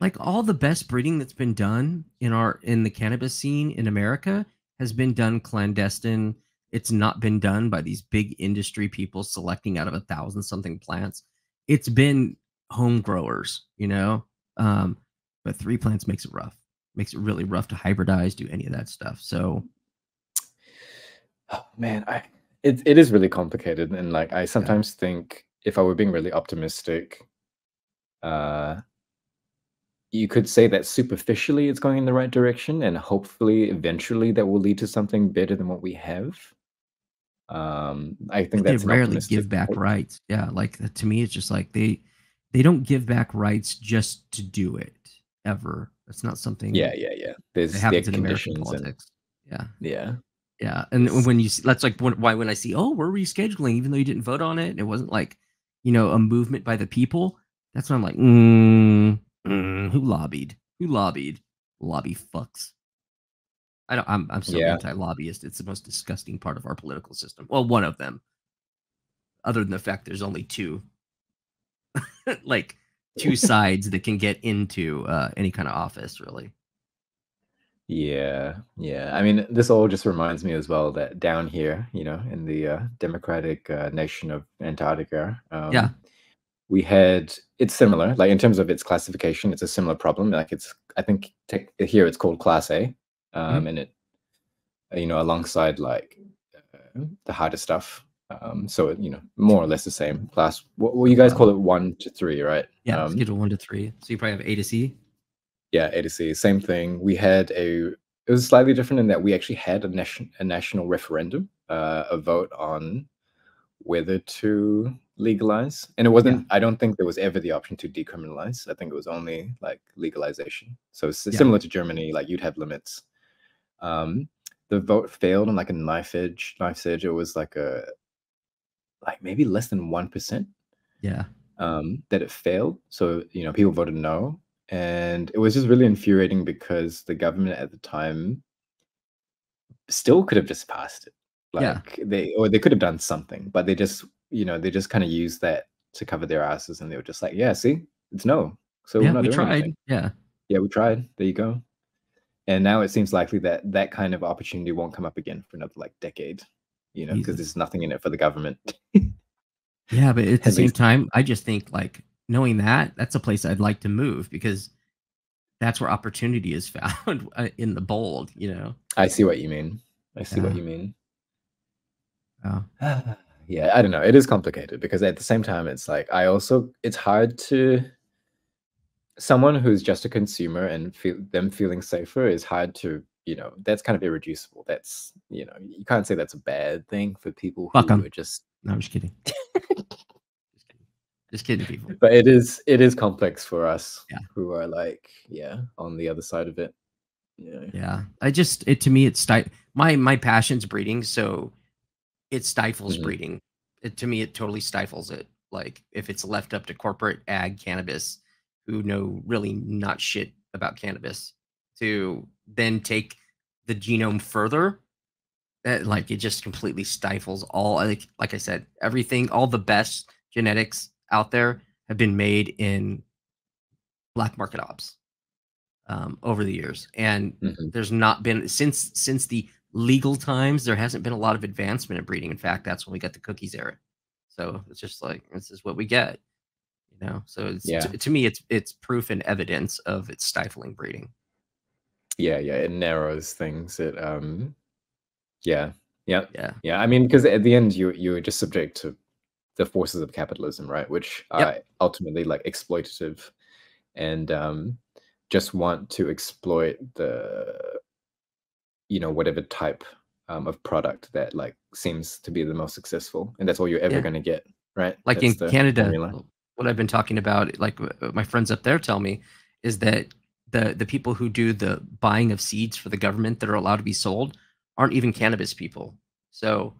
like all the best breeding that's been done in our in the cannabis scene in America has been done clandestine. It's not been done by these big industry people selecting out of a thousand something plants. It's been home growers, you know. Um, but three plants makes it rough. Makes it really rough to hybridize, do any of that stuff. So Oh man, I it it is really complicated, and like I sometimes think if I were being really optimistic, uh, you could say that superficially it's going in the right direction, and hopefully eventually that will lead to something better than what we have. Um, I think they rarely give back hope. rights. Yeah, like to me, it's just like they they don't give back rights just to do it ever. That's not something Yeah, yeah, yeah. There's that their happens in American conditions and. Yeah, yeah, yeah, and when you see, that's like when, why when I see oh we're rescheduling even though you didn't vote on it, and it wasn't like you know a movement by the people. That's when I'm like, mm, mm, who lobbied? Who lobbied? Lobby fucks. I don't. I'm I'm so Yeah. anti-lobbyist. It's the most disgusting part of our political system. Well, one of them. Other than the fact there's only two, (laughs) like two (laughs) sides that can get into uh, any kind of office, really. Yeah, yeah. I mean, this all just reminds me as well that down here, you know, in the uh, democratic uh, nation of Antarctica, um, Yeah. we had it's similar. Like in terms of its classification, it's a similar problem. Like it's, I think tech, here it's called Class A, um, and it, you know, alongside like uh, the harder stuff. Um, so it, you know, more or less the same class. What, well, you guys call it one to three, right? Yeah, Um, schedule one to three. So you probably have A to C. yeah, A to C, same thing. We had a. It was slightly different in that we actually had a nation a national referendum, uh, a vote on whether to legalize, and it wasn't. I don't think there was ever the option to decriminalize. I think it was only like legalization. So it's Yeah. similar to Germany, like you'd have limits. Um, the vote failed on like a knife edge. Knife edge. It was like a like maybe less than one percent Yeah. um, that it failed. So you know, people voted no, and it was just really infuriating because the government at the time still could have just passed it. Yeah. Like they or they could have done something, but they just you know they just kind of used that to cover their asses, and they were just like, yeah, see, it's no. So yeah, we're not we doing tried. anything. Yeah. Yeah, we tried. There you go. And now it seems likely that that kind of opportunity won't come up again for another like decade. You know, because there's nothing in it for the government. Yeah, but at (laughs) the same time, I just think like knowing that that's a place I'd like to move because that's where opportunity is (laughs) found uh, in the bold, you know. I see what you mean. I see what you mean. Oh, (sighs) yeah i don't know it is complicated because at the same time it's like i also it's hard to someone who's just a consumer and feel them feeling safer is hard to you know that's kind of irreducible that's you know you can't say that's a bad thing for people who Fuck are just no, I'm just kidding. (laughs) just kidding. People. but it is it is complex for us Yeah. who are like yeah on the other side of it. Yeah. Yeah, I just it to me it's sti- my my passion's breeding, so it stifles Mhm. breeding. It to me it totally stifles it. Like if it's left up to corporate ag cannabis, who know really not shit about cannabis, to then take the genome further, that like it just completely stifles all. Like like I said, everything, all the best genetics out there have been made in black market ops um, over the years, and Mhm. there's not been since since the legal times. There hasn't been a lot of advancement in breeding. In fact, that's when we got the cookies era. So it's just like this is what we get, you know. So it's Yeah. to, to me, it's it's proof and evidence of its stifling breeding. Yeah, yeah, it narrows things. It um yeah. Yeah. Yeah, Yeah, I mean, because at the end, you you're just subject to the forces of capitalism, right? Which Yep. are ultimately like exploitative, and um, just want to exploit the, you know, whatever type um, of product that like seems to be the most successful, and that's all you're ever Yeah. going to get, right? like That's in Canada, formula. what I've been talking about, like uh, my friends up there tell me, is that the the people who do the buying of seeds for the government that are allowed to be sold aren't even cannabis people. So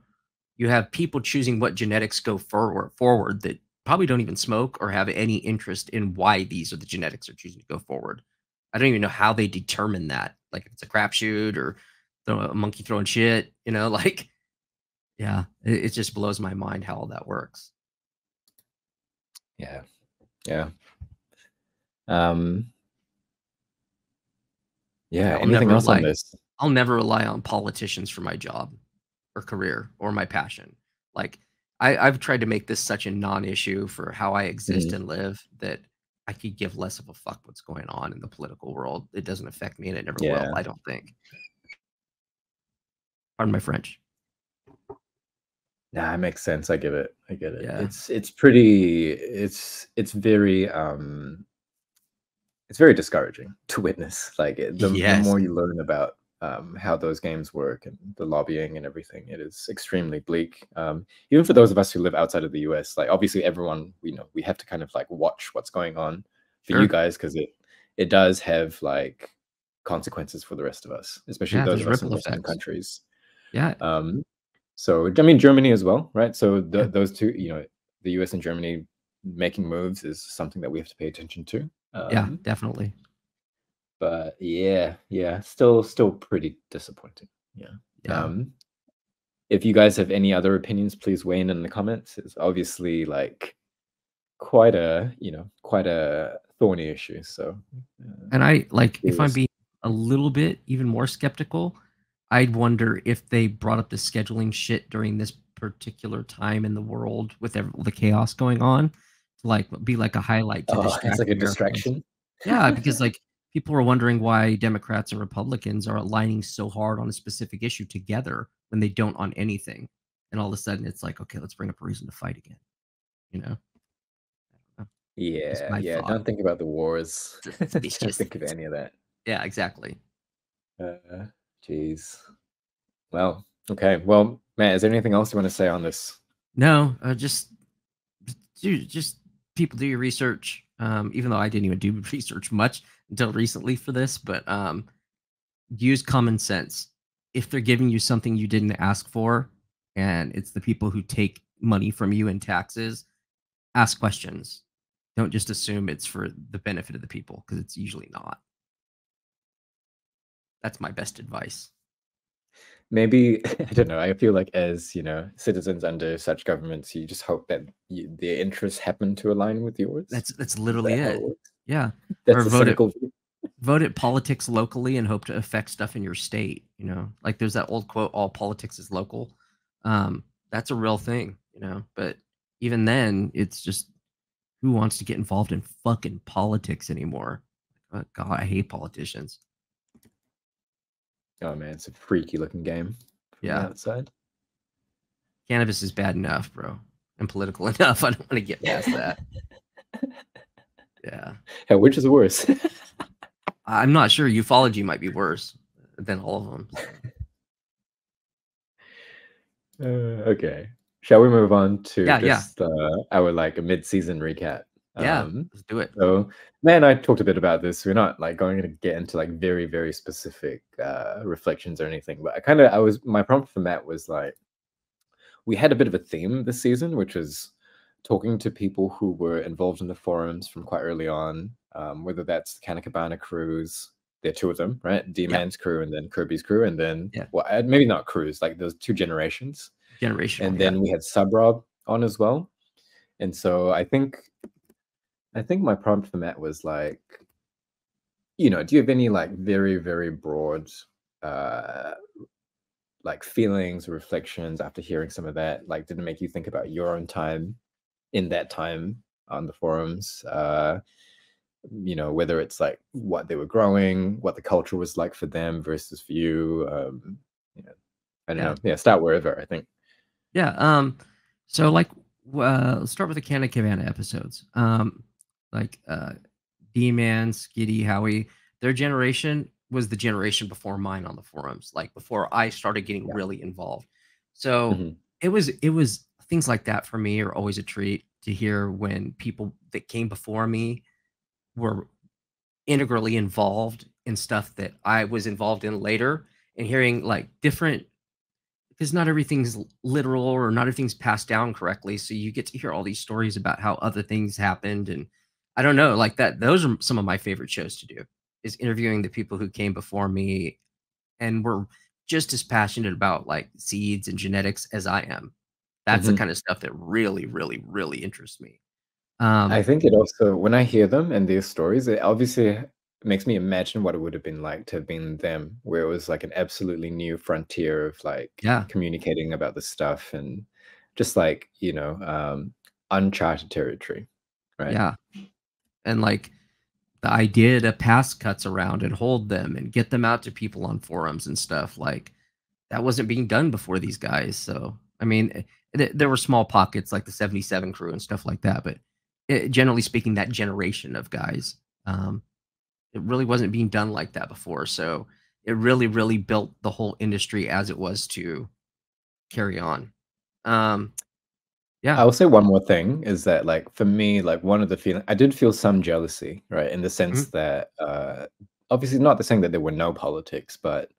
you have people choosing what genetics go forward forward that probably don't even smoke or have any interest in why these are the genetics they're choosing to go forward. I don't even know how they determine that. Like if it's a crapshoot or throw a monkey throwing shit, you know, (laughs) like yeah, it, it just blows my mind how all that works. Yeah, yeah. Um, yeah. I'll anything else on like- this? I'll never rely on politicians for my job or career or my passion. Like I, I've tried to make this such a non-issue for how I exist and live that I could give less of a fuck what's going on in the political world. It doesn't affect me and it never Yeah. will, I don't think. Pardon my French. Nah, it makes sense. I get it. I get it. Yeah. It's it's pretty it's it's very um it's very discouraging (laughs) to witness. Like the, the more you learn about um how those games work and the lobbying and everything, it is extremely bleak. Um even for those of us who live outside of the US, like obviously everyone we know we have to kind of like watch what's going on for Sure. you guys because it it does have like consequences for the rest of us, especially Yeah, those of us in Western countries. Yeah. Um, so I mean Germany as well, right? So the, Yeah. those two, you know, the U.S. and Germany making moves is something that we have to pay attention to. yeah, Um, definitely. But yeah, yeah, still, still pretty disappointing. Yeah. Yeah. Um, if you guys have any other opinions, please weigh in in the comments. It's obviously like quite a, you know, quite a thorny issue. So uh, And I like if I'm being a little bit even more skeptical, I'd wonder if they brought up the scheduling shit during this particular time in the world with ev- the chaos going on like be like a highlight to oh, (laughs) it's like a distraction. Yeah, because like people are wondering why Democrats and Republicans are aligning so hard on a specific issue together when they don't on anything. And all of a sudden it's like, okay, let's bring up a reason to fight again. You know? Yeah, yeah. thought. Don't think about the wars. (laughs) It's- (laughs) it's Don't think of any of that. Yeah, exactly. Uh, jeez. Well, okay. Well, Matt, is there anything else you want to say on this? No, uh, just do just people do your research. Um, even though I didn't even do (laughs) research much until recently for this, but um, use common sense. If they're giving you something you didn't ask for, and it's the people who take money from you in taxes, ask questions. Don't just assume it's for the benefit of the people because it's usually not. That's my best advice. Maybe (laughs) I don't know. I feel like as you know, citizens under such governments, you just hope that you, their interests happen to align with yours. That's that's literally that it. Yeah. (laughs) That's Or a vote it- cynical vote at politics locally and hope to affect stuff in your state you know like there's that old quote all politics is local um that's a real thing you know but even then it's just who wants to get involved in fucking politics anymore oh, god i hate politicians Oh man, it's a freaky looking game. From the Yeah. outside. cannabis is bad enough bro and political (laughs) enough i don't want to get past that (laughs) yeah Hell, which is worse? (laughs) i'm not sure ufology might be worse than all of them Uh, okay, shall we move on to Yeah, yeah. just uh, our like a mid-season recap? Yeah, Um, let's do it. so Matt and I talked a bit about this. We're not like going to get into like very, very specific uh, reflections or anything, but I kind of I was my prompt for Matt was like we had a bit of a theme this season, which was talking to people who were involved in the forums from quite early on, um, whether that's the Cannacabana crews. There are two of them, right? D Man's crew and then Kirby's crew, and then Yeah. well, uh, maybe not crews, like those two generations Generational. and yeah. then we had Subrob on as well. And so I think I think my prompt for Matt was like, you know, do you have any like very, very broad uh like feelings or reflections after hearing some of that? Like did it make you think about your own time in that time on the forums? Uh you know, whether it's like what they were growing, what the culture was like for them versus for you. Um, you know, I don't Yeah. know. Yeah, start wherever, I think. Yeah. Um. So like, uh, let's start with the Cannacabana episodes. Um, like uh, D Man, Skitty, Howie. Their generation was the generation before mine on the forums. Like before I started getting Yeah. really involved. So Mhm. it was it was things like that for me are always a treat to hear when people that came before me were integrally involved in stuff that I was involved in later and hearing like different because not everything's literal or not everything's passed down correctly. So you get to hear all these stories about how other things happened. And I don't know, like that, those are some of my favorite shows to do is interviewing the people who came before me and were just as passionate about like seeds and genetics as I am. That's Mhm. the kind of stuff that really, really, really interests me. Um, I think it also, when I hear them and their stories, it obviously makes me imagine what it would have been like to have been them, where it was like an absolutely new frontier of like Yeah. communicating about this stuff and just like, you know, um, uncharted territory, right? Yeah. And like the idea to pass cuts around and hold them and get them out to people on forums and stuff like that wasn't being done before these guys. So, I mean, eh, th- there were small pockets like the 77 crew and stuff like that, but it, generally speaking, that generation of guys, um, it really wasn't being done like that before. So, it really, really built the whole industry as it was to carry on. Um, yeah. I will say one more thing is that like for me, like one of the feeling I did feel some jealousy, right? In the sense that uh obviously not the saying that there were no politics, but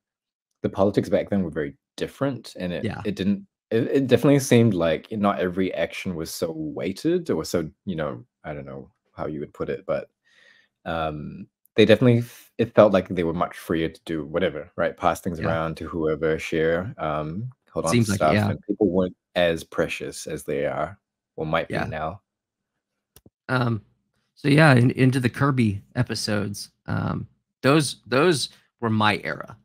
the politics back then were very different and it Yeah. it didn't it, it definitely seemed like not every action was so weighted or so, you know, I don't know how you would put it, but um they definitely it felt like they were much freer to do whatever, right? Pass things Yeah. around to whoever, share, um, hold on Seems to like stuff, yeah. and people weren't as precious as they are or might Yeah. be now. Um, so yeah, in, into the Kirby episodes, um, those those were my era.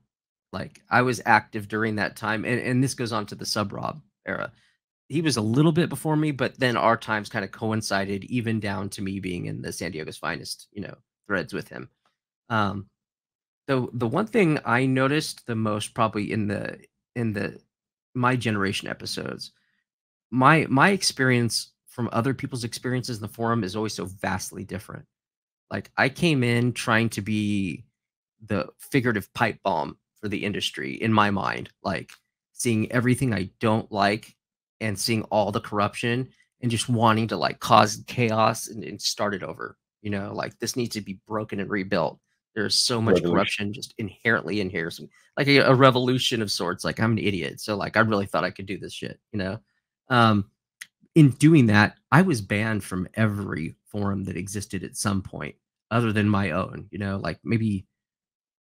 Like I was active during that time, and and this goes on to the Sub Rob era. He was a little bit before me, but then our times kind of coincided, even down to me being in the San Diego's finest, you know, threads with him. Um, the the one thing I noticed the most probably in the in the my generation episodes my my experience from other people's experiences in the forum is always so vastly different. Like I came in trying to be the figurative pipe bomb for the industry in my mind, like seeing everything I don't like and seeing all the corruption and just wanting to like cause chaos and, and start it over. You know, like this needs to be broken and rebuilt. There's so much Revolution. corruption just inherently in here. Some, like a, a revolution of sorts. Like I'm an idiot. So like I really thought I could do this shit, you know? Um, in doing that, I was banned from every forum that existed at some point other than my own, you know, like maybe,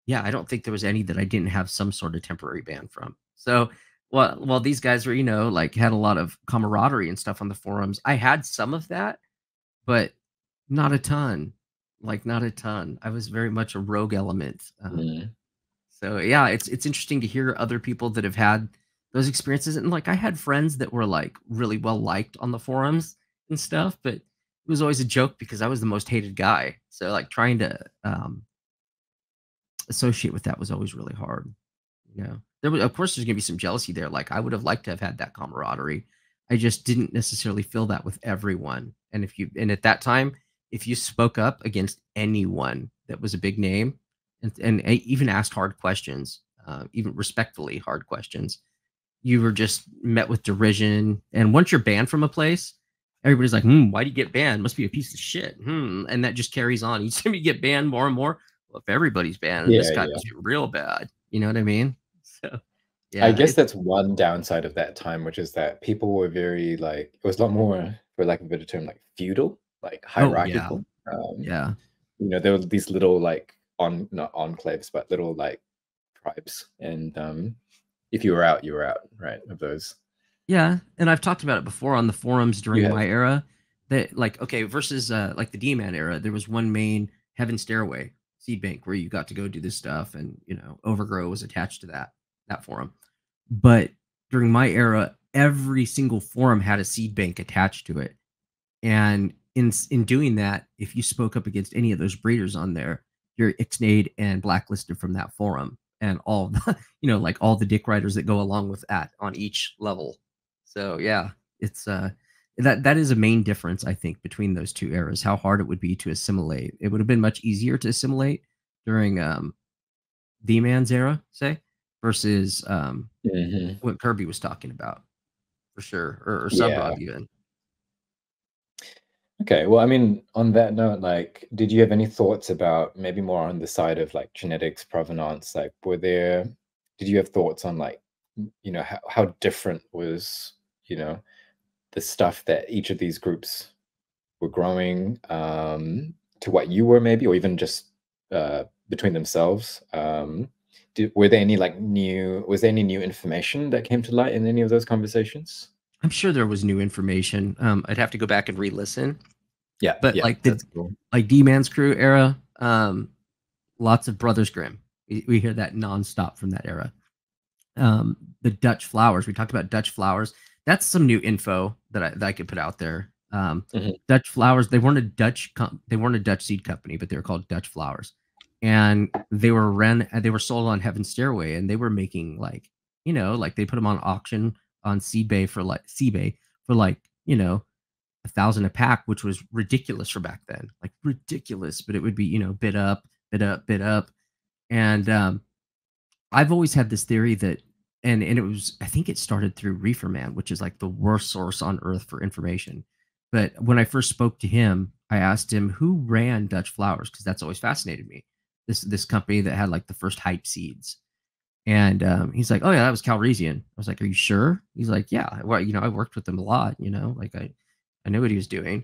yeah, I don't think there was any that I didn't have some sort of temporary ban from. So, well, well, these guys were, you know, like had a lot of camaraderie and stuff on the forums. I had some of that, but not a ton, like not a ton. I was very much a rogue element. Um, Mm. so yeah, it's it's interesting to hear other people that have had those experiences. And like I had friends that were like really well liked on the forums and stuff, but it was always a joke because I was the most hated guy. So like trying to um associate with that was always really hard. You know, there was of course there's gonna be some jealousy there. Like I would have liked to have had that camaraderie. I just didn't necessarily feel that with everyone. And if you and at that time, if you spoke up against anyone that was a big name and, and even asked hard questions, uh, even respectfully hard questions, you were just met with derision. And once you're banned from a place, everybody's like, hmm, why do you get banned? Must be a piece of shit. Hmm. And that just carries on. (laughs) Each time you get banned more and more, well, if everybody's banned, Yeah, this guy yeah. real bad. You know what I mean? (laughs) So yeah. I guess that's one downside of that time, which is that people were very like it was a lot more, for lack of a better term, like feudal, like Oh, yeah. hierarchical. Um, yeah. you know, there were these little like on not enclaves, but little like tribes, and um, if you were out, you were out, right? Of those. Yeah, and I've talked about it before on the forums during have. my era. That like okay versus uh like the D-Man era, there was one main Heaven Stairway seed bank where you got to go do this stuff, and you know Overgrow was attached to that that forum. But during my era, every single forum had a seed bank attached to it, and in in doing that, if you spoke up against any of those breeders on there, you're ixnayed and blacklisted from that forum, and all (laughs) the you know like all the dick riders that go along with that on each level. So yeah, it's uh that that is a main difference I think between those two eras. How hard it would be to assimilate. It would have been much easier to assimilate during um D-Man's era, say, versus um Mhm. what Kirby was talking about, for sure, or, or Yeah. Even. Okay, well, I mean, on that note, like, did you have any thoughts about maybe more on the side of like genetics, provenance? Like, were there, did you have thoughts on like, you know, how, how different was, you know, the stuff that each of these groups were growing um, to what you were maybe, or even just uh, between themselves? Um, did, were there any like new, was there any new information that came to light in any of those conversations? I'm sure there was new information. Um, I'd have to go back and re-listen. Yeah, But, yeah, like, the- cool. Like D-Man's crew era, um, lots of Brothers Grimm. We, we hear that nonstop from that era. Um, the Dutch flowers. We talked about Dutch flowers. That's some new info that I that I could put out there. Um, Mhm. Dutch flowers. They weren't a Dutch. Com- they weren't a Dutch seed company, but they were called Dutch flowers, and they were ran. They were sold on Heaven's Stairway, and they were making like you know like they put them on auction on Seabay for like Seabay for like you know a thousand a pack, which was ridiculous for back then, like ridiculous. But it would be you know bid up, bid up, bid up, and um, I've always had this theory that, and and it was I think it started through Reefer Man, which is like the worst source on earth for information. But when I first spoke to him, I asked him who ran Dutch Flowers because that's always fascinated me. This this company that had like the first hype seeds. And um, he's like, "Oh yeah, that was Calrissian." I was like, "Are you sure?" He's like, "Yeah, well, you know, I worked with him a lot. You know, like I, I knew what he was doing."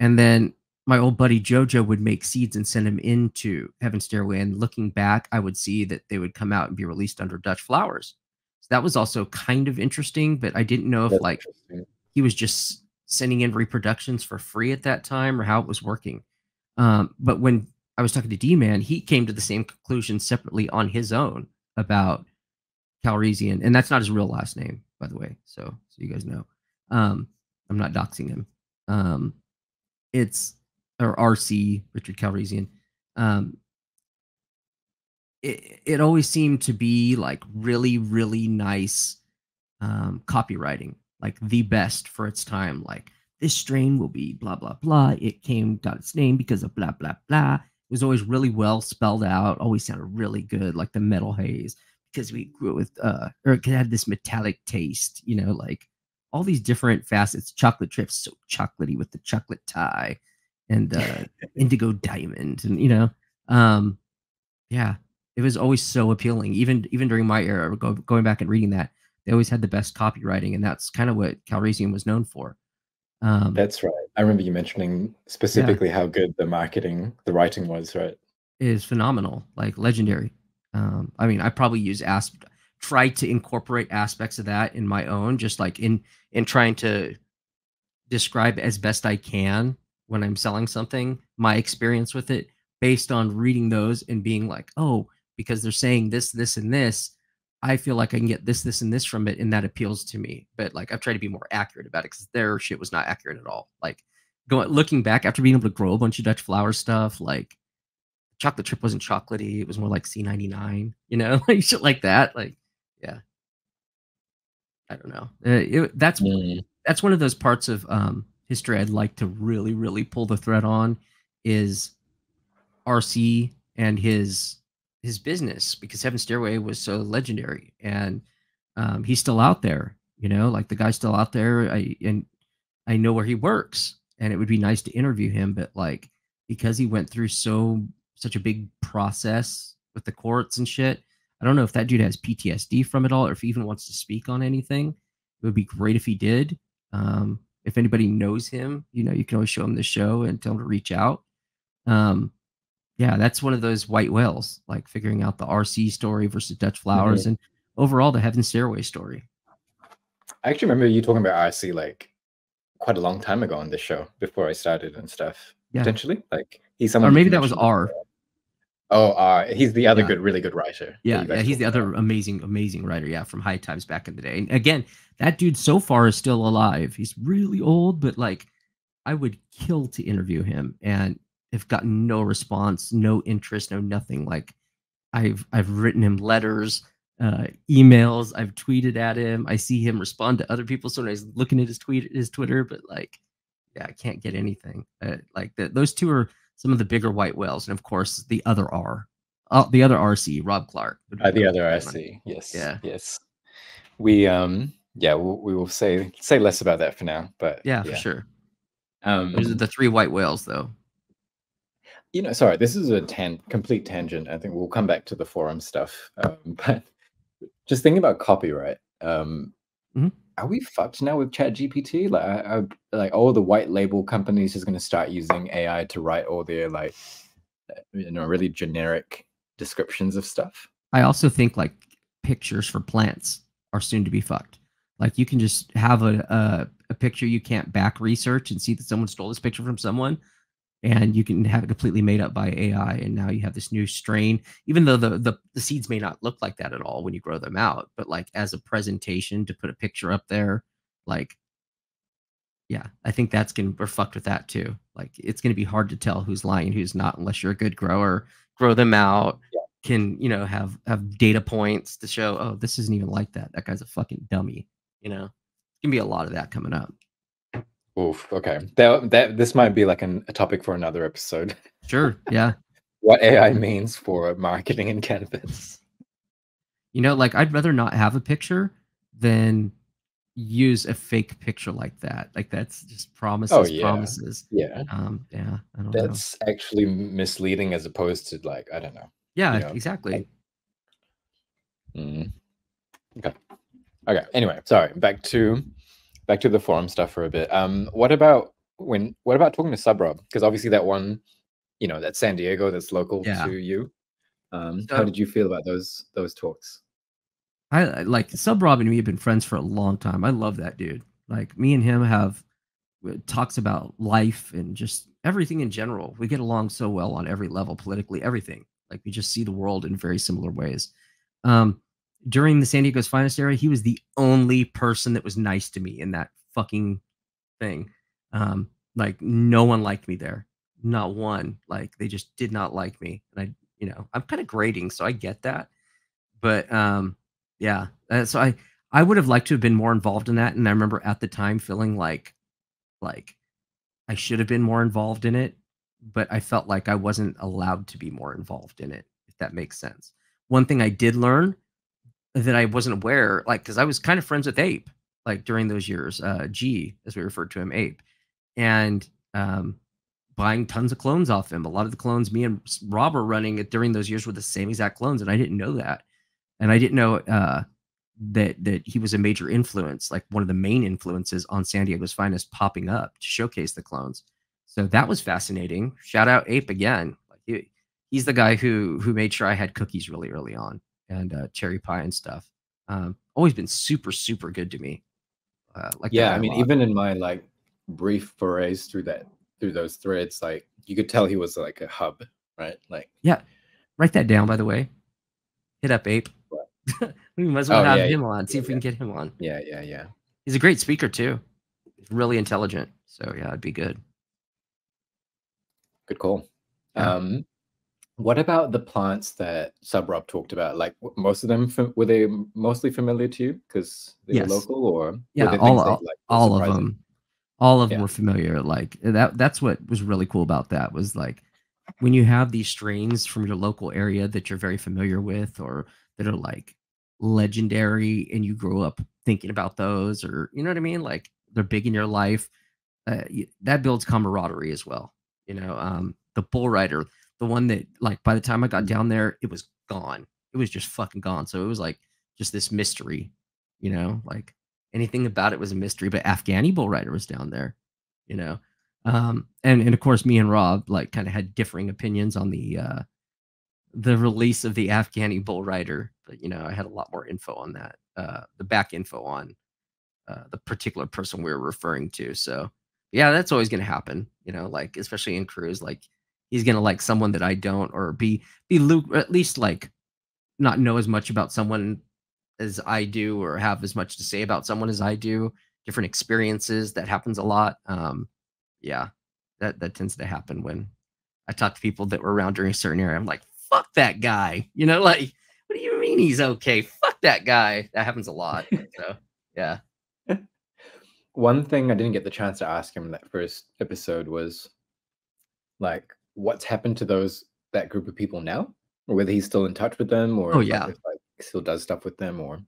And then my old buddy Jojo would make seeds and send them into Heaven Stairway. And looking back, I would see that they would come out and be released under Dutch Flowers. So that was also kind of interesting, but I didn't know if That's like he was just sending in reproductions for free at that time or how it was working. Um, but when I was talking to D Man, he came to the same conclusion separately on his own about Calrissian, and that's not his real last name, by the way. So, so you guys know, um, I'm not doxing him. Um, it's or RC Richard Calrissian. Um, it, it always seemed to be like really, really nice um, copywriting, like the best for its time. Like this strain will be blah blah blah. It came got its name because of blah blah blah. Was always really well spelled out. Always sounded really good, like the metal haze, because we grew with uh, or it had this metallic taste. You know, like all these different facets. Chocolate chips, so chocolatey with the chocolate Thai, and uh, (laughs) indigo diamond, and you know, um, yeah, it was always so appealing. Even even during my era, go, going back and reading that, they always had the best copywriting, and that's kind of what Calrissian was known for. Um, That's right. I remember you mentioning specifically how good the marketing, the writing was, right? is phenomenal, like legendary. Um, I mean, I probably use asp try to incorporate aspects of that in my own, just like in in trying to describe as best I can when I'm selling something, my experience with it based on reading those and being like, oh, because they're saying this, this, and this, I feel like I can get this, this, and this from it, and that appeals to me. But like I've tried to be more accurate about it because their shit was not accurate at all. Like going looking back after being able to grow a bunch of Dutch flower stuff, like chocolate chip wasn't chocolatey, it was more like C99, you know, (laughs) like shit like that. Like, yeah. I don't know. Uh, it, that's Mm. that's one of those parts of um, history I'd like to really, really pull the thread on is RC and his his business because Heaven Stairway was so legendary and um, he's still out there. You know, like the guy's still out there. I and I know where he works, and it would be nice to interview him. But like because he went through so such a big process with the courts and shit, I don't know if that dude has PTSD from it all, or if he even wants to speak on anything. It would be great if he did. Um, if anybody knows him, you know, you can always show him the show and tell him to reach out. Um, yeah, that's one of those white whales, like figuring out the RC story versus Dutch flowers mm-hmm. and overall the Heaven Stairway story. I actually remember you talking about RC like quite a long time ago on this show before I started and stuff. Yeah. Potentially, like he's someone. Or maybe that was R. Oh, uh, he's the other yeah. good, really good writer. Yeah, yeah, he's the other amazing, amazing writer. Yeah, from High Times back in the day. And again, that dude so far is still alive. He's really old, but like, I would kill to interview him, and have gotten no response, no interest, no nothing. Like, I've I've written him letters, uh, emails. I've tweeted at him. I see him respond to other people. So was looking at his tweet, his Twitter, but like, yeah, I can't get anything. Uh, like the, those two are some of the bigger white whales, and of course the other R, uh, the other RC, Rob Clark. Uh, the other RC, yes, yeah, yes. We um, yeah, we will say say less about that for now, but yeah, yeah. for sure. Um, those are the three white whales, though. You know, sorry, this is a tan- complete tangent. I think we'll come back to the forum stuff, um, (laughs) but just thinking about copyright. Um, mm-hmm are we fucked now with chat gpt like are, like all the white label companies just going to start using ai to write all their like uh, you know really generic descriptions of stuff i also think like pictures for plants are soon to be fucked like you can just have a, a, a picture you can't back research and see that someone stole this picture from someone and you can have it completely made up by AI. And now you have this new strain, even though the, the, the seeds may not look like that at all when you grow them out, but like as a presentation to put a picture up there, like, yeah, I think that's gonna we're fucked with that too. Like it's gonna be hard to tell who's lying, who's not, unless you're a good grower. Grow them out, yeah. can you know have have data points to show, oh, this isn't even like that. That guy's a fucking dummy. You know, it can be a lot of that coming up. Oof. Okay. That that this might be like an, a topic for another episode. Sure. (laughs) Yeah. what AI means for marketing in cannabis. You know, like I'd rather not have a picture than use a fake picture like that. Like that's just promises, oh, yeah. promises. Yeah. Um. Yeah. I don't that's know. actually misleading as opposed to like I don't know. Yeah. You know, exactly. Like, mm, okay. Okay. Anyway, sorry. Back to back to the forum stuff for a bit. Um, what about when? What about talking to Subrob? Because obviously that one, you know, that's San Diego, that's local yeah. to you. Um, so, how did you feel about those those talks? I like Subrob and me have been friends for a long time. I love that dude. Like me and him have uh, talks about life and just everything in general. We get along so well on every level, politically, everything. Like we just see the world in very similar ways. Um, during the San Diego's finest era, he was the only person that was nice to me in that fucking thing. Um, like no one liked me there, not one. Like they just did not like me, and I, you know, I'm kind of grading, so I get that. But um, yeah, uh, so I I would have liked to have been more involved in that, and I remember at the time feeling like like I should have been more involved in it, but I felt like I wasn't allowed to be more involved in it. If that makes sense. One thing I did learn that I wasn't aware, like, because I was kind of friends with Ape, like during those years, uh, G, as we referred to him, Ape, and um, buying tons of clones off him. A lot of the clones me and Rob were running it during those years were the same exact clones, and I didn't know that, and I didn't know uh, that that he was a major influence, like one of the main influences on San Diego's finest, popping up to showcase the clones. So that was fascinating. Shout out Ape again. Like he, he's the guy who who made sure I had cookies really early on and uh, cherry pie and stuff. Um, always been super super good to me. Uh, like yeah, I mean, even in my like brief forays through that through those threads, like you could tell he was like a hub, right? Like yeah, write that down by the way. Hit up Ape. (laughs) we might as well oh, have yeah, him yeah, on. See yeah, if we can get him on. Yeah, yeah, yeah. He's a great speaker too. He's really intelligent. So yeah, it'd be good. Good call. Um, what about the plants that Subrob talked about? Like most of them, were they mostly familiar to you because they yes. were local, or yeah, all, all, like, all of them, all of yeah. them were familiar. Like that. That's what was really cool about that was like when you have these strains from your local area that you're very familiar with, or that are like legendary and you grow up thinking about those or you know what I mean? Like they're big in your life. Uh, that builds camaraderie as well. You know, um, the bull rider, the one that like by the time I got down there, it was gone. It was just fucking gone. So it was like just this mystery, you know, like anything about it was a mystery. But Afghani bull rider was down there, you know. Um, and and of course me and Rob like kind of had differing opinions on the uh the release of the Afghani bull rider, but you know, I had a lot more info on that. Uh the back info on uh, the particular person we were referring to. So yeah, that's always going to happen. You know, like especially in crews, like he's going to like someone that I don't, or be be Luke, at least like not know as much about someone as I do, or have as much to say about someone as I do. Different experiences that happens a lot. Um, yeah, that that tends to happen when I talk to people that were around during a certain era. I'm like, fuck that guy. You know, (laughs) like, what do you mean he's okay? Fuck that guy. That happens a lot. So (laughs) yeah. One thing I didn't get the chance to ask him in that first episode was like what's happened to those that group of people now? Or whether he's still in touch with them or Oh yeah. like still does stuff with them or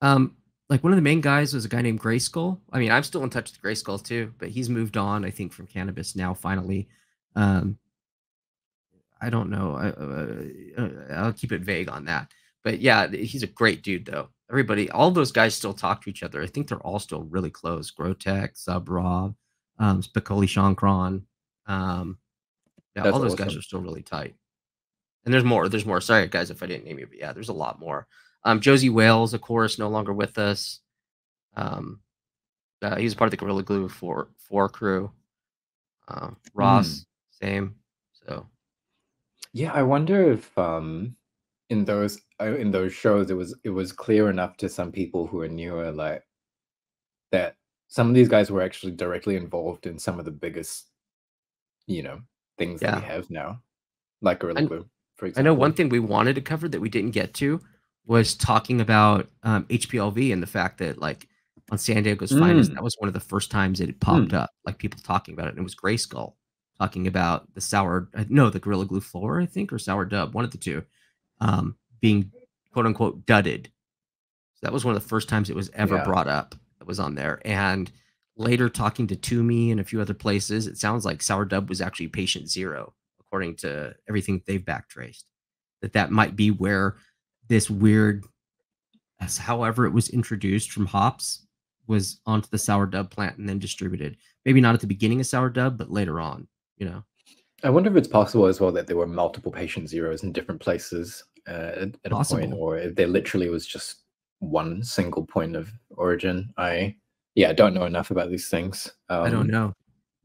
Um, like one of the main guys was a guy named Gray Skull. I mean, I'm still in touch with Gray Skull too, but he's moved on, I think, from cannabis now. Finally, um, I don't know. I, uh, uh, I'll keep it vague on that. But yeah, he's a great dude, though. Everybody, all those guys still talk to each other. I think they're all still really close. Grotech, Sub Rob, um, Spicoli Shankron. Um, yeah, That's all those guys are still really tight. And there's more. There's more. Sorry, guys, if I didn't name you, but yeah, there's a lot more. Um, Josie Wales, of course, no longer with us. Um, uh, he was part of the Gorilla Glue four four crew. Um, Ross, same. So Yeah, I wonder if um in those uh, in those shows it was it was clear enough to some people who are newer like that some of these guys were actually directly involved in some of the biggest you know things that we have now like Gorilla I- Glue for example. I know one thing we wanted to cover that we didn't get to was talking about um, HPLV and the fact that like on San Diego's Finest, Mm. that was one of the first times it had popped up, like people talking about it. And it was Gray Skull talking about the sour, uh, no, the Gorilla Glue four, I think, or sour dub, one of the two, um, being quote unquote dudded. So that was one of the first times it was ever Yeah. brought up that was on there. And later talking to Toomey and a few other places, it sounds like sour dub was actually patient zero, according to everything they've backtraced. That that might be where this weird, as however it was introduced from hops, was onto the sour dub plant and then distributed. Maybe not at the beginning of sour dub, but later on. You know, I wonder if it's possible as well that there were multiple patient zeros in different places uh, at, at a point, or if there literally was just one single point of origin. I yeah, I don't know enough about these things. Um, I don't know.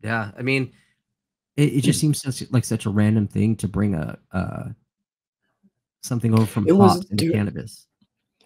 Yeah, I mean, it, it just seems such like such a random thing to bring a uh, something over from It was- into dude, cannabis.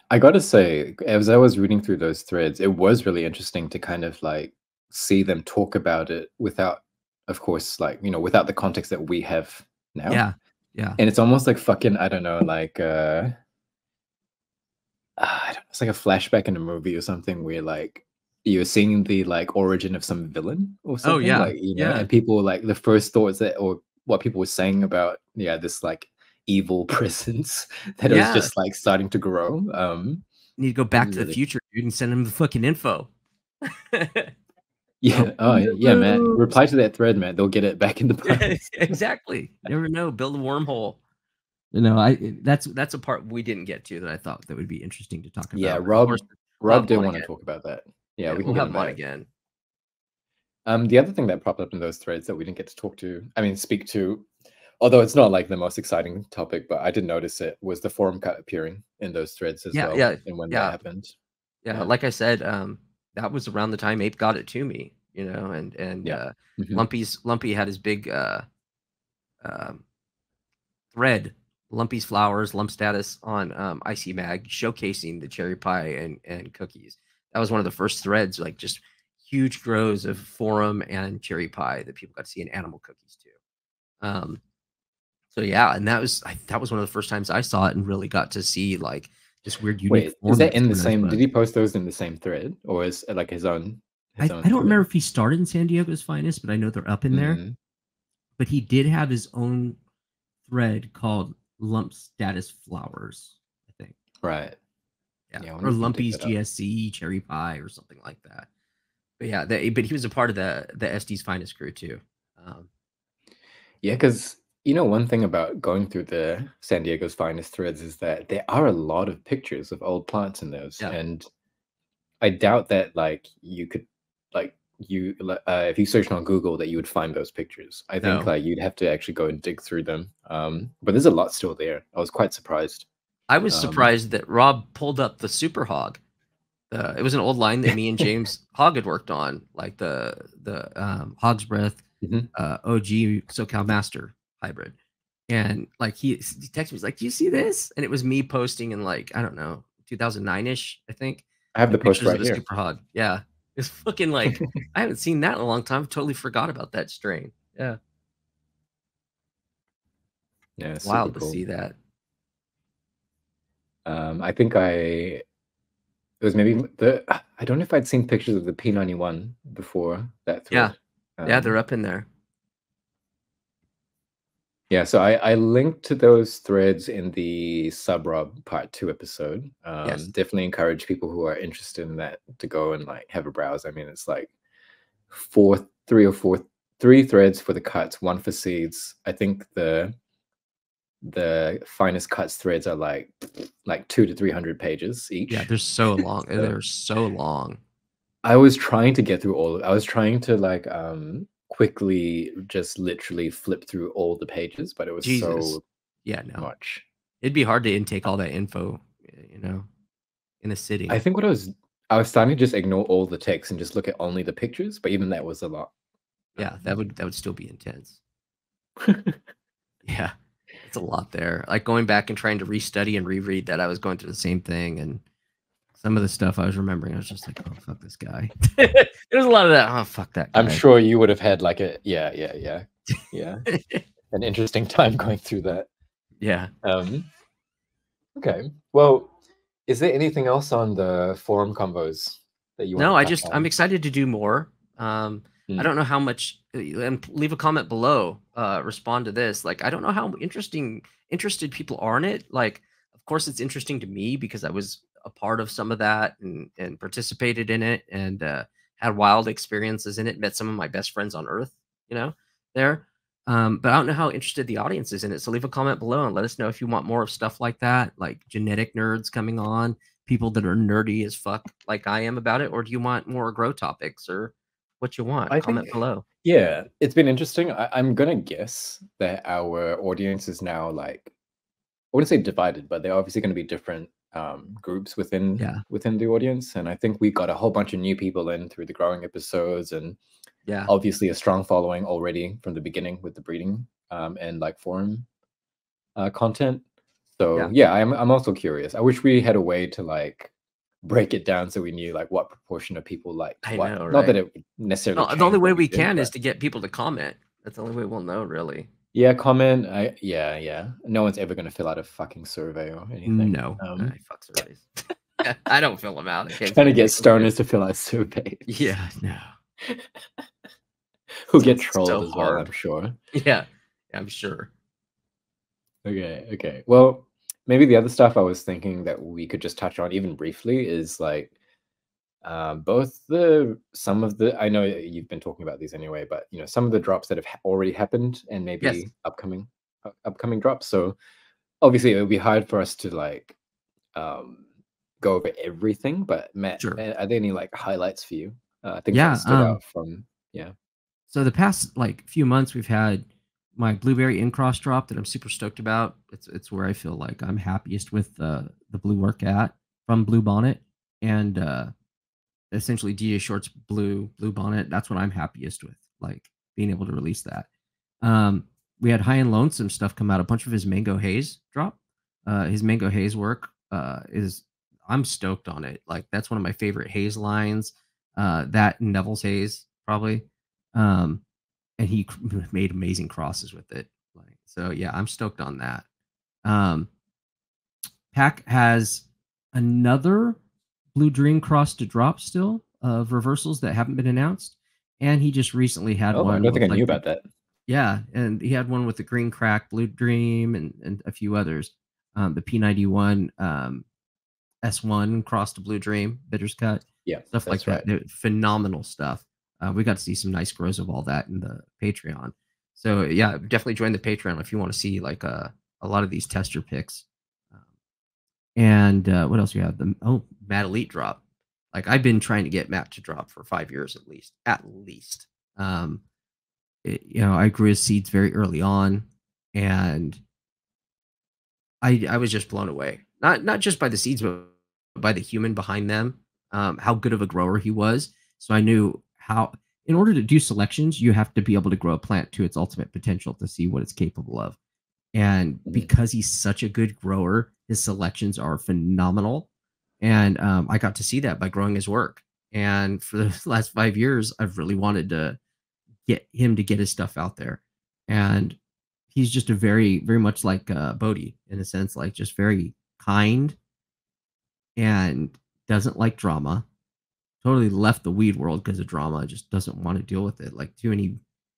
I gotta say, as I was reading through those threads, it was really interesting to kind of like see them talk about it without, of course, like you know, without the context that we have now. Yeah, yeah, and it's almost like fucking I don't know, like uh, (sighs) I don't, it's like a flashback in a movie or something where like you're seeing the like origin of some villain or something. Oh, yeah, like, you know, yeah. and people like the first thoughts that or what people were saying about yeah this like evil (laughs) presence that Yeah. is just like starting to grow. Um, need to go back to the future, dude, and send him the fucking info. (laughs) yeah, (laughs) oh yeah, man. Reply to that thread, man. They'll get it back in the past. exactly. Never know. Build a wormhole. You know, I that's that's a part we didn't get to that I thought that would be interesting to talk about. Yeah, Rob- course, Rob Rob did on want to talk about that. Yeah, yeah, we can we'll have him him on back. again. Um, the other thing that popped up in those threads that we didn't get to talk to, I mean, speak to, although it's not like the most exciting topic, but I did notice it was the forum cut appearing in those threads as Yeah, well. yeah, and when yeah. that happened. Yeah, Yeah. like I said, um, that was around the time Ape got it to me, you know, and and Yeah. uh, Mhm. Lumpy's Lumpy had his big uh, um, thread, Lumpy's flowers, lump status on um, IC Mag, showcasing the cherry pie and and cookies. That was one of the first threads, like just huge grows of forum and cherry pie that people got to see in animal cookies too. Um, so yeah, and that was I, that was one of the first times I saw it and really got to see like just weird unique. Wait, is that in the same? coming out of Did he post those in the same thread, or is it like his own? I, His I own don't thread? remember if he started in San Diego's finest, but I know they're up in there. Mhm. But he did have his own thread called Lump Status Flowers, I think. Right. Yeah, or wonder if you can dig Lumpy's. GSC, Cherry Pie, or something like that. But yeah, they, but he was a part of the the SD's finest crew too. Um, Yeah, because you know one thing about going through the San Diego's finest threads is that there are a lot of pictures of old plants in those, Yeah. and I doubt that like you could like you uh, if you searched on Google that you would find those pictures. I think No. like you'd have to actually go and dig through them. Um, but there's a lot still there. I was quite surprised. I was Um, surprised that Rob pulled up the Super Hog. Uh, it was an old line that me and (laughs) James Hogg had worked on, like the the um, Hog's Breath Mhm. uh, OG SoCal Master hybrid, and like he, he texted me, he's like, "Do you see this?" And it was me posting in like I don't know, 2009 ish, I think. I have the post pictures right of here. Super Hog. Yeah, (laughs) it's fucking like I haven't seen that in a long time. Totally forgot about that strain. Yeah, Yeah, super wild to cool. see that. Um, I think I it was maybe the I don't know if I'd seen pictures of the P91 before that Yeah. thread. yeah, Um, they're up in there. Yeah, so I, I linked to those threads in the sub Rob part two episode. Um, Yes. Definitely encourage people who are interested in that to go and like have a browse. I mean, it's like four, three or four, three threads for the cuts, one for seeds. I think the the finest cuts threads are like like two to three hundred pages each. Yeah, they're so (laughs) long. So- they're so long. I was trying to get through all. Of, I was trying to like um quickly just literally flip through all the pages, but it was Jesus. so Yeah, no, much. it'd be hard to intake all that info, you know, in a city. I think what I was I was starting to just ignore all the text and just look at only the pictures, but even that was a lot. yeah, that would that would still be intense. (laughs) Yeah, it's a lot there. Like going back and trying to restudy and reread that, I was going through the same thing, and some of the stuff I was remembering, I was just like, "Oh fuck this guy." (laughs) There's a lot of that. Oh fuck that. Guy. I'm sure you would have had like a yeah, yeah, yeah. Yeah. (laughs) An interesting time going through that. yeah. Um Okay. Well, is there anything else on the forum combos that you want No, I just on? I'm excited to do more. Um, I Mm. don't know how much. uh, And leave a comment below. Uh, respond to this. Like, I don't know how interesting interested people are in it. Like, of course, it's interesting to me because I was a part of some of that and and participated in it and uh, had wild experiences in it. Met some of my best friends on Earth. You know, there. Um, but I don't know how interested the audience is in it. So leave a comment below and let us know if you want more of stuff like that, like genetic nerds coming on, people that are nerdy as fuck like I am about it, or do you want more grow topics or what you want? I comment think- below. Yeah, it's been interesting. I, I'm gonna guess that our audience is now like I wouldn't say divided, but they're obviously gonna be different um groups within Yeah. within the audience. And I think we got a whole bunch of new people in through the growing episodes and Yeah. obviously a strong following already from the beginning with the breeding um and like forum uh content. So Yeah. yeah, I'm I'm also curious. I wish we had a way to like break it down so we knew like what proportion of people like I what. know, Not that it necessarily No, the only way we can but- is to get people to comment. That's the only way we'll know, really. Yeah, comment. I yeah, yeah. No one's ever gonna fill out a fucking survey or anything. No, Um, I fuck surveys. (laughs) I don't fill them out. Trying to get stoners to fill out (laughs) surveys. Yeah, no. Who get trolled so as well, I'm sure. Yeah, I'm sure. Okay, okay. Well, maybe the other stuff I was thinking that we could just touch on even briefly is like um, both the some of the I know you've been talking about these anyway, but you know some of the drops that have ha- already happened and maybe Yes. upcoming up- upcoming drops. So obviously it would be hard for us to like um, go over everything. But Matt, Sure. are there any like highlights for you? Uh, think Yeah, stood um, out from yeah. So the past like few months, we've had my blueberry in cross drop that I'm super stoked about. It's it's where I feel like I'm happiest with the the blue work at from Blue Bonnet and uh essentially DJ Short's blue blue bonnet. That's what I'm happiest with, like being able to release that. Um, we had High and Lonesome stuff come out. A bunch of his Mango Haze drop. Uh, his Mango Haze work uh, is I'm stoked on it. Like that's one of my favorite haze lines. Uh, that Neville's Haze probably. Um, and he made amazing crosses with it. Like so, yeah, I'm stoked on that. Um, Pack has another Blue Dream cross to drop still of reversals that haven't been announced, and he just recently had Oh, one. I don't think I with, knew about that. yeah, and he had one with the Green Crack, Blue Dream, and and a few others. Um, the P91 um, S1 cross to Blue Dream, Bitters Cut, Yeah, stuff like that. right. Phenomenal stuff. Uh, we got to see some nice grows of all that in the Patreon. So yeah, definitely join the Patreon if you want to see like uh, a lot of these tester picks. Um, and uh, what else we have? The oh Matt Elite drop. Like I've been trying to get Matt to drop for five years at least, at least. Um, it- you know, I grew his seeds very early on, and I I was just blown away. Not not just by the seeds, but by the human behind them. Um, how good of a grower he was. So I knew how. In order to do selections, you have to be able to grow a plant to its ultimate potential to see what it's capable of. And Mhm. because he's such a good grower, his selections are phenomenal. And um, I got to see that by growing his work. And for the (laughs) last five years, I've really wanted to get him to get his stuff out there. And he's just a very, very much like uh, Bodhi in a sense, like just very kind and doesn't like drama. Totally left the weed world because of drama. Just doesn't want to deal with it. Like too many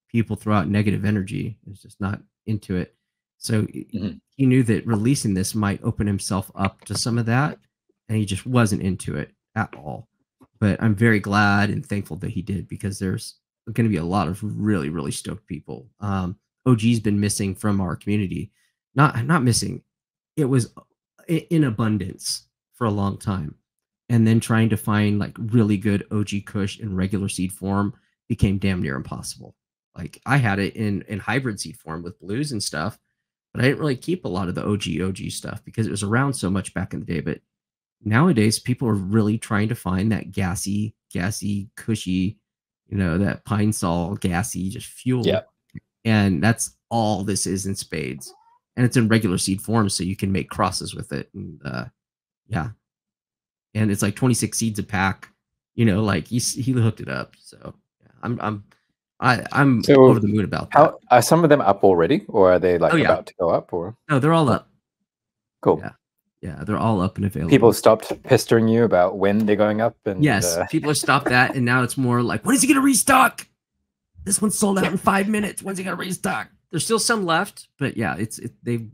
people throw out negative energy. Is just not into it. So he- Mhm. he knew that releasing this might open himself up to some of that, and he just wasn't into it at all. But I'm very glad and thankful that he did because there's going to be a lot of really, really stoked people. Um, OG's been missing from our community. Not not missing. It was in abundance for a long time. And then trying to find like really good OG Kush in regular seed form became damn near impossible. Like I had it in in hybrid seed form with blues and stuff, but I didn't really keep a lot of the OG OG stuff because it was around so much back in the day. But nowadays, people are really trying to find that gassy, gassy, cushy, you know, that pine sol gassy, just fuel. Yeah. And that's all this is in spades. And it's in regular seed form, so you can make crosses with it. And uh yeah. And it's like 26 seeds a pack. You know, like he he hooked it up. So yeah, I'm I'm I I'm So, over the moon about that. How are some of them up already, or are they like Oh, yeah. about to go up? Or no, they're all up. cool. Yeah. Yeah, they're all up and available. People stopped pestering you about when they're going up, and Yes, uh, (laughs) people have stopped that, and now it's more like, when is he going to restock? This one's sold out in five minutes. When's he going to restock? There's still some left, but yeah, it's it, they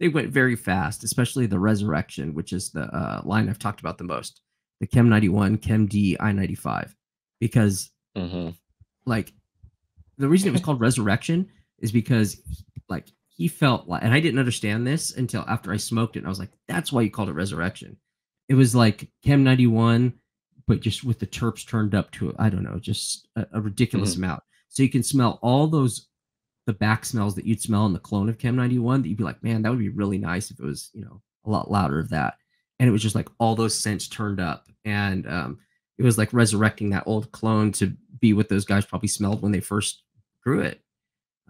they went very fast, especially the Resurrection, which is the uh, line I've talked about the most, the Chem 91, Chem D, I 95, because mhm. like the reason it was called Resurrection is because like he felt like, and I didn't understand this until after I smoked it. And I was like, that's why you called it Resurrection. It was like Chem 91, but just with the terps turned up to, I don't know, just a, a ridiculous amount. So you can smell all those, the back smells that you'd smell in the clone of Chem 91 that you'd be like, man, that would be really nice if it was, you know, a lot louder of that. And it was just like all those scents turned up. And um, it was like resurrecting that old clone to be what those guys probably smelled when they first grew it.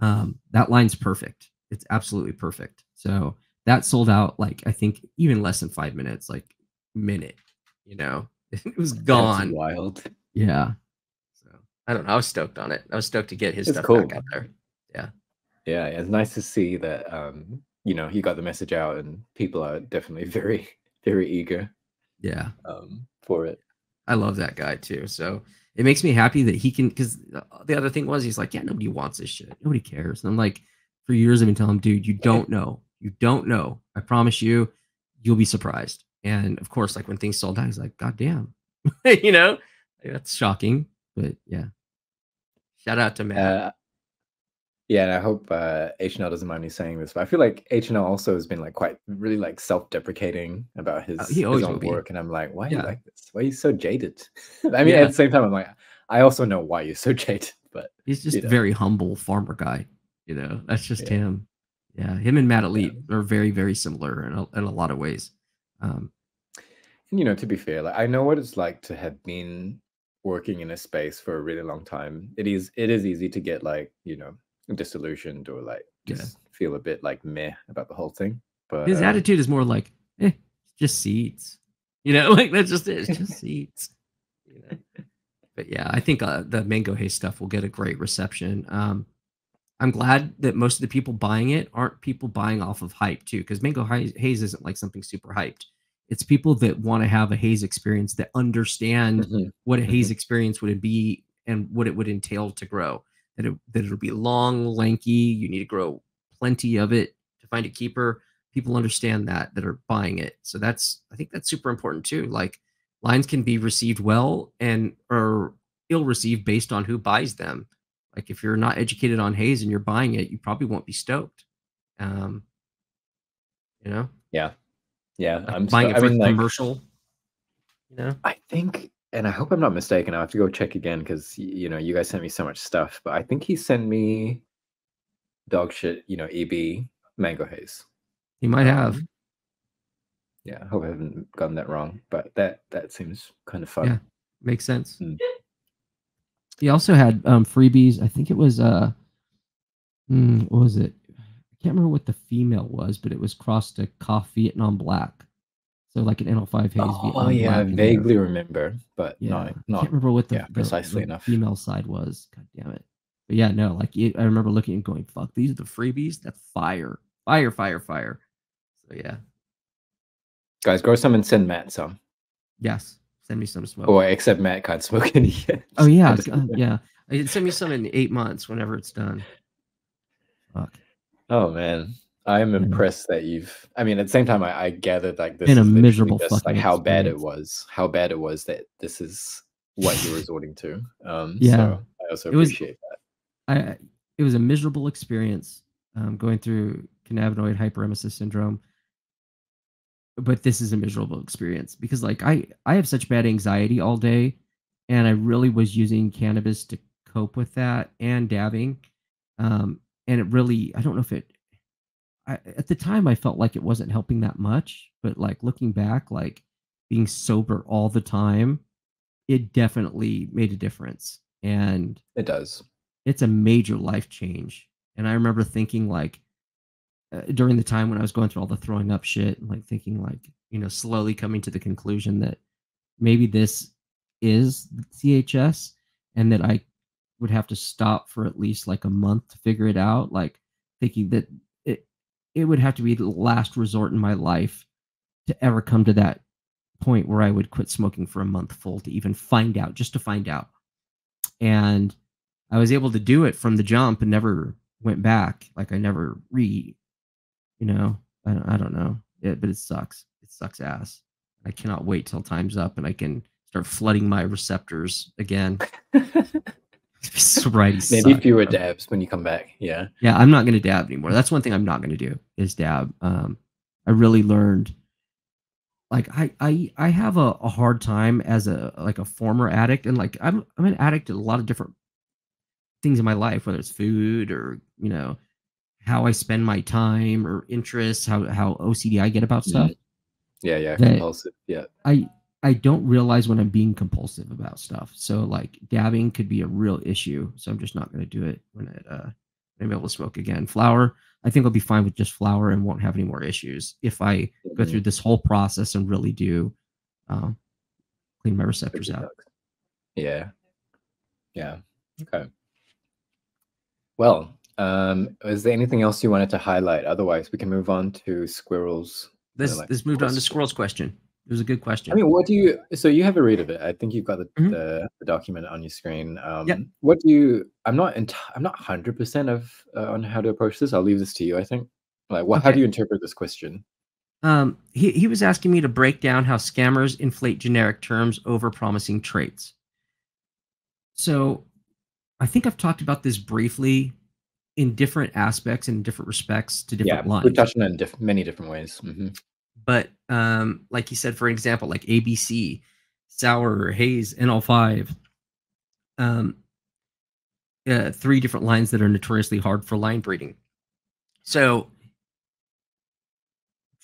Um, that line's perfect. It's absolutely perfect. So that sold out like I think even less than five minutes, like minute. You know, (laughs) it was That's gone. wild. Yeah. So I don't know. I was stoked on it. I was stoked to get his It's stuff cool. back out there. Yeah, Yeah. it's nice to see that um, you know he got the message out, and people are definitely (laughs) very, very eager Yeah. um, for it. I love that guy too. So it makes me happy that he can. Because the other thing was, he's like, yeah, nobody wants this shit. Nobody cares. And I'm like, for years I've been telling him, dude, you don't know. You don't know. I promise you, you'll be surprised. And of course, like when things sold out, he's like, God damn, (laughs) you know, that's shocking. But yeah, shout out to Matt. Uh, yeah, and I hope uh, H&L doesn't mind me saying this, but I feel like H&L also has been like quite really like self-deprecating about his, Uh, he his own will be. work, and I'm like, why are Yeah. you like this? Why are you so jaded? (laughs) I mean, Yeah. at the same time, I'm like, I also know why you're so (laughs) jaded, but he's just you know. very humble farmer guy. You know, that's just Yeah. him. Yeah, him and Matt Elite are very, very similar in a, in a lot of ways. Um, and, you know, to be fair, like I know what it's like to have been working in a space for a really long time. It is it is easy to get like you know disillusioned or like Yeah. just feel a bit like meh about the whole thing. But his um, attitude is more like, eh, just seeds. You know, (laughs) like that's just it. It's just (laughs) seeds. You know. But yeah, I think uh, the mango haze stuff will get a great reception. Um, I'm glad that most of the people buying it aren't people buying off of hype too, because mango haze isn't like something super hyped. It's people that want to have a haze experience that understand mhm, what a haze experience would be and what it would entail to grow. That it that it'll be long, lanky. You need to grow plenty of it to find a keeper. people understand that that are buying it. So that's I think that's super important too. Like lines can be received well and or ill received based on who buys them. Like if you're not educated on haze and you're buying it, you probably won't be stoked. Um, you know? Yeah. Yeah. Like I'm buying sto- it I for mean, like, commercial. You know? I think, and I hope I'm not mistaken. I'll have to go check again because you know you guys sent me so much stuff. But I think he sent me dog shit. You know, EB mango haze. You might have. Um, yeah, I hope I haven't gotten that wrong. But that that seems kind of fun. Yeah. Makes sense. Mm. He also had um freebies. I think it was uh hmm, what was it? I can't remember what the female was, but it was crossed to Cough Vietnam Black. So like an NL5 haze Oh yeah, I in there. vaguely remember, but Yeah, not I not. can't remember what the, yeah, the- precisely the enough. female side was. God damn it! But yeah, no, like it, I remember looking and going, "Fuck, these are the freebies. That's fire, fire, fire, fire." So yeah, Guys, grow some and send Matt some. yes, send me some smoke. Or except Matt can't smoke (laughs) any yet. oh yeah, I uh, (laughs) yeah. Send me some in eight months, whenever it's done. Fuck. Oh man, I am Yeah. impressed that you've. I mean, at the same time, I, I gathered like this in a miserable just, like how bad it was, how bad it was that this is what you're (laughs) resorting to. Um, Yeah. so I also It was- appreciate that. I I- it was a miserable experience um, going through cannabinoid hyperemesis syndrome. But this is a miserable experience because like I I have such bad anxiety all day and I really was using cannabis to cope with that and dabbing. Um, and it really I don't know if it I, at the time I felt like it wasn't helping that much, but like looking back like being sober all the time it definitely made a difference. And It does. it's a major life change. And I remember thinking like uh, during the time when I was going through all the throwing up shit, like thinking like you know slowly coming to the conclusion that maybe this is CHS and that I would have to stop for at least like a month to figure it out. Like thinking that it would have to be the last resort in my life to ever come to that point where I would quit smoking for a month full to even find out, just to find out. And I was able to do it from the jump and never went back. Like I never re, you know, I don't, I don't know, it, but it sucks. It sucks ass. I cannot wait till time's up and I can start flooding my receptors again. (laughs) Sobriety Maybe sucks, fewer bro. dabs when you come back. Yeah. Yeah, I'm not going to dab anymore. That's one thing I'm not going to do is dab. Um, I really learned, like I I I have a, a hard time as a like a former addict, and like I'm I'm an addict at a lot of different things in my life, whether it's food or you know how I spend my time or interests, how how OCD I get about stuff. Yeah. Yeah. That- Compulsive. Yeah. I I don't realize when I'm being compulsive about stuff. So like dabbing could be a real issue. So I'm just not going to do it when it uh I'm able to smoke again. Flower, I think I'll be fine with just flower and won't have any more issues if I go Mhm. through this whole process and really do um, clean my receptors out. Yeah. Yeah. Okay. Well, um, is there anything else you wanted to highlight? Otherwise, we can move on to squirrels. This like this moved on to squirrel's question. It was a good question. I mean, what do you? So you have a read of it. I think you've got the, Mhm. the, the document on your screen. Um, Yep. What do you? I'm not. Ent- I'm not hundred percent of uh, on how to approach this. I'll leave this to you. I think. Like, what? How do you interpret this question? Um, he, he was asking me to break down how scammers inflate generic terms over promising traits. So I think I've talked about this briefly in different aspects and different respects to different yeah, lines. we've touched on it in diff- many different ways. hmm but um, like you said, for example, like ABC, sour, haze, NL5, um, uh, three different lines that are notoriously hard for line breeding. So,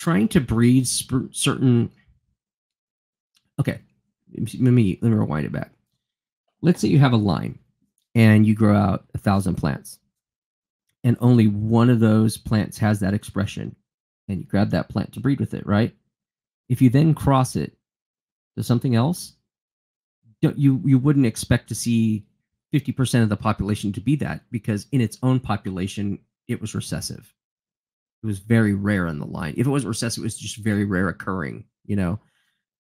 trying to breed certain. Okay, let me let me rewind it back. Let's say you have a line, and you grow out a thousand plants, and only one of those plants has that expression and you grab that plant to breed with it, right? If you then cross it to something else, you you wouldn't expect to see 50% of the population to be that because in its own population it was recessive. It was very rare in the line. If it wasn't recessive, it was just very rare occurring, you know.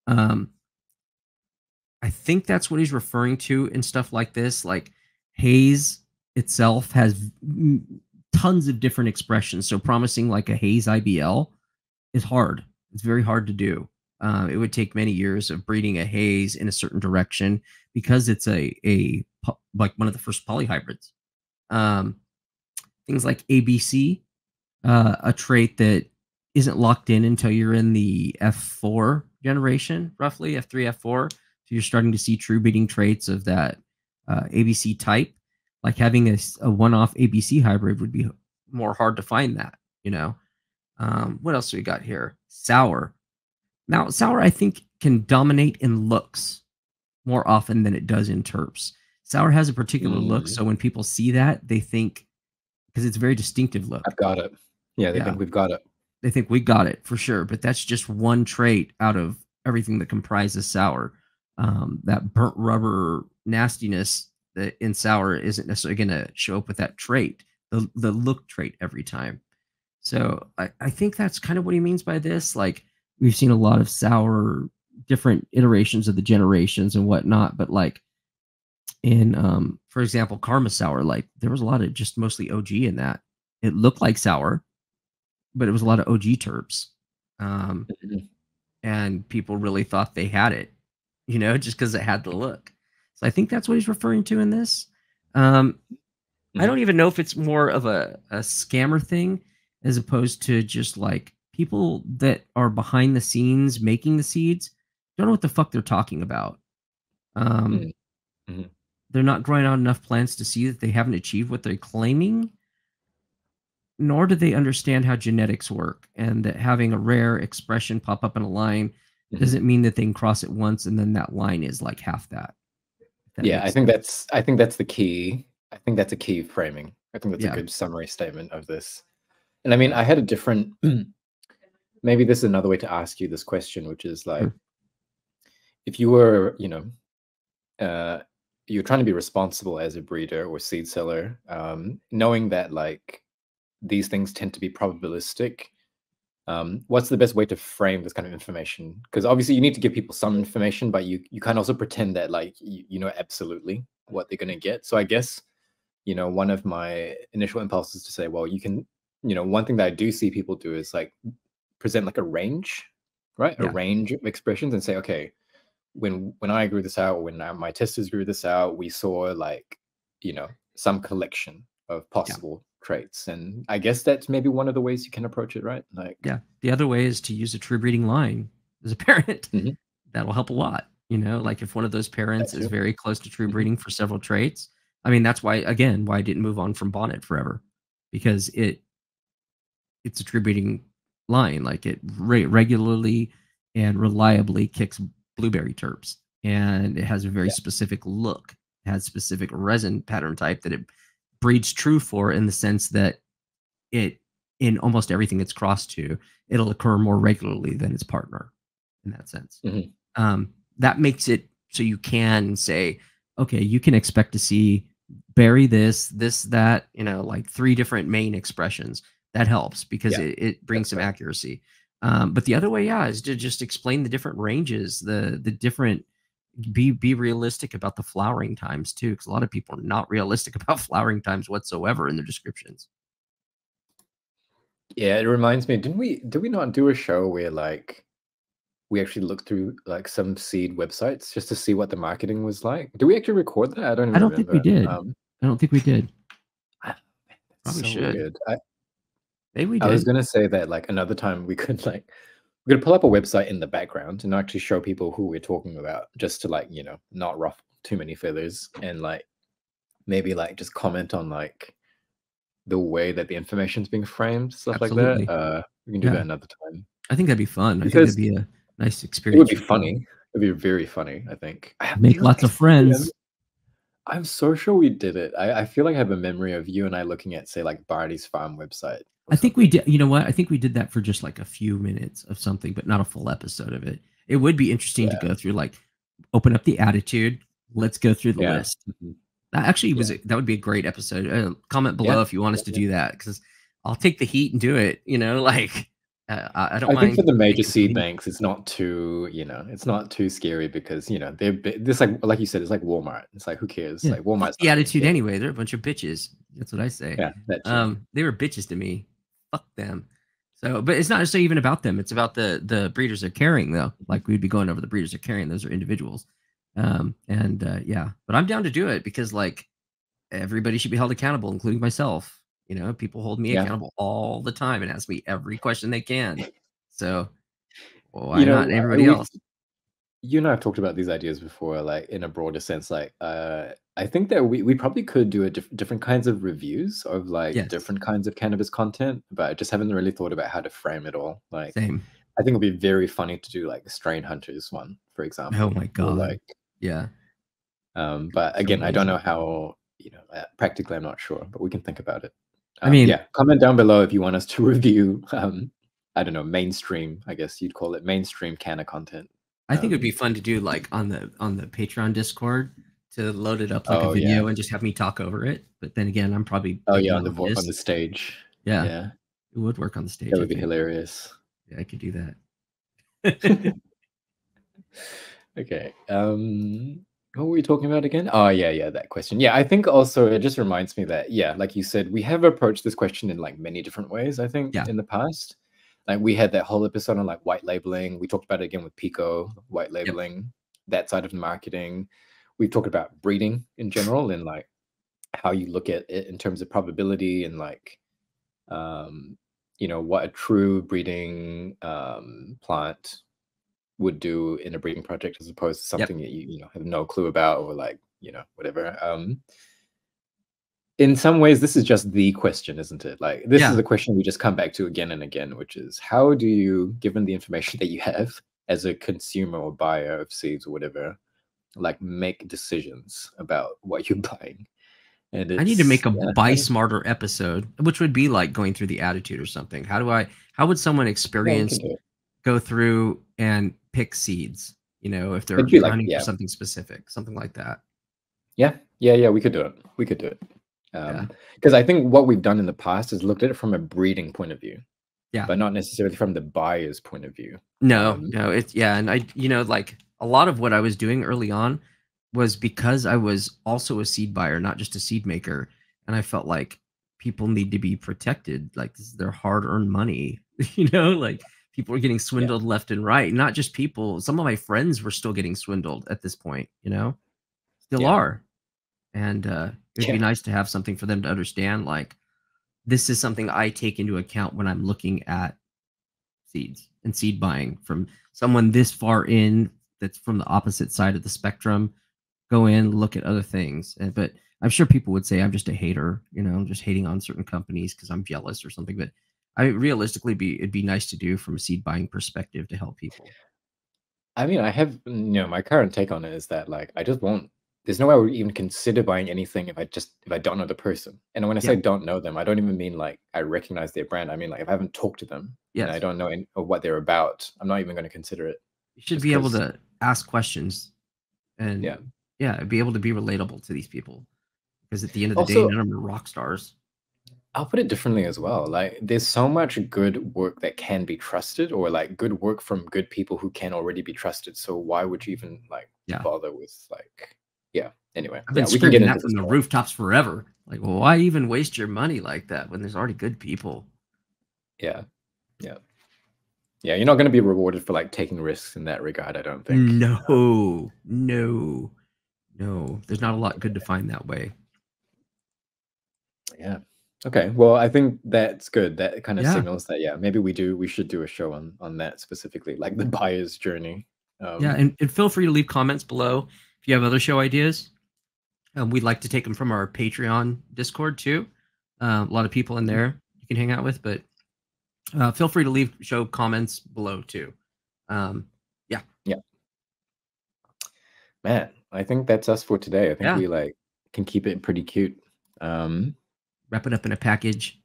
Um I think that's what he's referring to in stuff like this like haze itself has tons of different expressions. So promising like a haze IBL is hard. It's very hard to do. Uh, it would take many years of breeding a haze in a certain direction because it's a a like one of the first polyhybrids. Um, things like ABC, uh, a trait that isn't locked in until you're in the F4 generation, roughly F3, F4. So you're starting to see true breeding traits of that uh, ABC type. Like having a, a one-off ABC hybrid would be more hard to find that, you know. Um, what else do we got here? Sour. Now, sour, I think, can dominate in looks more often than it does in terps. Sour has a particular mm. look, so when people see that, they think because it's a very distinctive look. I've got it. Yeah, they yeah. think we've got it. They think we got it for sure, but that's just one trait out of everything that comprises sour. Um, that burnt rubber nastiness that in sour isn't necessarily going to show up with that trait, the the look trait every time. So I, I think that's kind of what he means by this. Like we've seen a lot of sour different iterations of the generations and whatnot, but like in um for example karma sour like there was a lot of just mostly og in that it looked like sour but it was a lot of og terps um mm-hmm. and people really thought they had it you know just because it had the look so i think that's what he's referring to in this um mm-hmm. i don't even know if it's more of a, a scammer thing as opposed to just like people that are behind the scenes making the seeds don't know what the fuck they're talking about um mm-hmm. mm-hmm they're not growing out enough plants to see that they haven't achieved what they're claiming nor do they understand how genetics work and that having a rare expression pop up in a line mm-hmm. doesn't mean that they can cross it once and then that line is like half that, that yeah i think sense. that's i think that's the key i think that's a key framing i think that's yeah. a good summary statement of this and i mean i had a different (clears throat) maybe this is another way to ask you this question which is like sure. if you were you know uh you're trying to be responsible as a breeder or seed seller, um, knowing that like these things tend to be probabilistic. Um, what's the best way to frame this kind of information? Because obviously you need to give people some information, but you you can also pretend that like you, you know absolutely what they're gonna get. So I guess you know one of my initial impulses to say, well, you can you know one thing that I do see people do is like present like a range, right? Yeah. A range of expressions and say, okay, when when I grew this out, when I, my testers grew this out, we saw like you know some collection of possible yeah. Traits, and I guess that's maybe one of the ways you can approach it, right? Like yeah, the other way is to use a true breeding line as a (laughs) parent. Mm-hmm. That'll help a lot. You know, like if one of those parents is very close to true mm-hmm. breeding for several traits. I mean, that's why again why I didn't move on from bonnet forever because it it's a true breeding line. Like it re- regularly and reliably kicks blueberry terps and it has a very yeah. specific look it has specific resin pattern type that it breeds true for in the sense that it in almost everything it's crossed to it'll occur more regularly than its partner in that sense mm-hmm. um, that makes it so you can say okay you can expect to see berry this this that you know like three different main expressions that helps because yeah. it, it brings some right. accuracy um, but the other way, yeah, is to just explain the different ranges, the the different be be realistic about the flowering times too, because a lot of people are not realistic (laughs) about flowering times whatsoever in their descriptions. Yeah, it reminds me. Didn't we? Did we not do a show where like we actually looked through like some seed websites just to see what the marketing was like? do we actually record that? I don't. I don't remember. think we did. Um, I don't think we did. Probably so should. I, Maybe we did. I was gonna say that like another time we could like we could pull up a website in the background and actually show people who we're talking about just to like, you know, not ruffle too many feathers and like maybe like just comment on like the way that the information's being framed, stuff Absolutely. like that. Uh we can do yeah. that another time. I think that'd be fun. Because I think that'd be a nice experience. It would be funny. It'd be very funny, I think. I Make lots of friends. I'm so sure we did it. I, I feel like I have a memory of you and I looking at, say, like Barney's farm website I think we did. You know what? I think we did that for just like a few minutes of something, but not a full episode of it. It would be interesting yeah. to go through, like, open up the attitude. Let's go through the yeah. list. Mm-hmm. That actually was yeah. a, that would be a great episode. Uh, comment below if you want us to do that because I'll take the heat and do it. You know, (laughs) like uh, I don't. I think for the major seed banks, it's not too you know, it's not too scary because you know they're this like like you said, it's like Walmart. It's like who cares? Like Walmart. The attitude anyway. They're a bunch of bitches. That's what I say. Yeah. Um, they were bitches to me fuck them. So, but it's not necessarily even about them. It's about the the breeders they're carrying, though. Like we'd be going over the breeders they're carrying. Those are individuals. Um, and uh, yeah, but I'm down to do it because like everybody should be held accountable, including myself. You know, people hold me Yeah. accountable all the time and ask me every question they can. So why You know, not uh, everybody else? you and I have talked about these ideas before, like in a broader sense. Like, uh, I think that we, we probably could do a diff- different kinds of reviews of like Yes. different kinds of cannabis content, but I just haven't really thought about how to frame it all. Like, Same. I think it'd be very funny to do like the strain hunters one, for example. Oh my or, god. Like, yeah. um, but again, I don't know how. You know, uh, practically, I'm not sure, but we can think about it. I Um, mean- yeah, comment down below if you want us to (laughs) review. Um, I don't know, mainstream. I guess you'd call it mainstream canna content. I think it'd Um, be fun to do like on the on the Patreon Discord to load it up like Oh, a yeah. video and just have me talk over it. But then again, I'm probably Oh yeah, on the vo- on the stage. yeah, yeah. it would work on the stage. That I would be hilarious. Yeah, I could do that. (laughs) Okay. Um what were we talking about again? Oh yeah, yeah, that question. Yeah, I think also it just reminds me that, yeah, like you said, we have approached this question in like many different ways, I think, Yeah. in the past. Like we had that whole episode on like white labeling. We talked about it again with Pico, white labeling, that side of the marketing. We've talked about breeding in general and like how you look at it in terms of probability and like um you know what a true breeding um plant would do in a breeding project as opposed to something that you you know have no clue about or like you know whatever um in some ways this is just the question isn't it like this Yeah. is the question we just come back to again and again which is how do you given the information (laughs) that you have as a consumer or buyer of seeds or whatever like make decisions about what (laughs) you're buying and I need to make a yeah, buy smarter episode, which would be like going through the attitude or something. How do I? How would someone yeah, experience it. go through and pick seeds? You know, if they're It'd like- hunting yeah. for something specific, something like that. Yeah, yeah, yeah. We could do it. We could do it. Yeah. Because I think what we've done in the past is looked at it from a breeding point of view. Yeah. But not necessarily from the buyer's point of view. No, Um, no, it's yeah, and I, you know, like a lot of what I was doing early on was because I was also a seed buyer, not just a seed maker, and I felt like people need to be protected. Like this is their hard-earned money, (laughs) you know. Like people are getting swindled left and right. Not just people. Some of my friends were still getting swindled at this point. You know, still Yeah. are, and uh, it'd Yeah. be nice to have something for them to understand. Like this is something I take into account when I'm looking at seeds and seed buying from someone this far in that's from the opposite side of the spectrum go in look at other things and but i'm sure people would say i'm just a hater you know i'm just hating on certain companies because i'm jealous or something but i mean, realistically be it'd be nice to do from a seed buying perspective to help people I mean, I have, you know, my current take on it is that, like, I just won't, there's no way I would even consider buying anything if I just, if I don't know the person. And when I say don't know them, I don't even mean like I recognize their brand. I mean, like, if I haven't talked to them yes and I don't know any, or what they're about, I'm not even going to consider it. you should be able to ask questions and Yeah. yeah be able to be relatable to these people because at the end of the day none of them are rock stars I'll put it differently as well. Like, there's so much good work that can be trusted, or like good work from good people who can already be trusted. So why would you even like Yeah. bother with like, yeah. Anyway, I've been yeah, we can get into that from the rooftops forever. Like, well, why even waste your money like that when there's already good people? Yeah, yeah, yeah. You're not going to be rewarded for like taking risks in that regard. I don't think. No, no, no. There's not a lot good to find that way. Yeah. Okay. Well, I think that's good. That kind of Yeah. signals that yeah, maybe we do. We should do a show on on that specifically, like the (laughs) buyer's journey. Um, yeah, and, and feel free to leave comments below if you have other show ideas. Um, we'd like to take them from our Patreon Discord too. Uh, a lot of people in there you can hang out with, but uh, feel free to leave show comments below too. Um, yeah, Yeah. man, I think that's us for today. I think Yeah. we like can keep it pretty cute. Um, wrap it up in a package.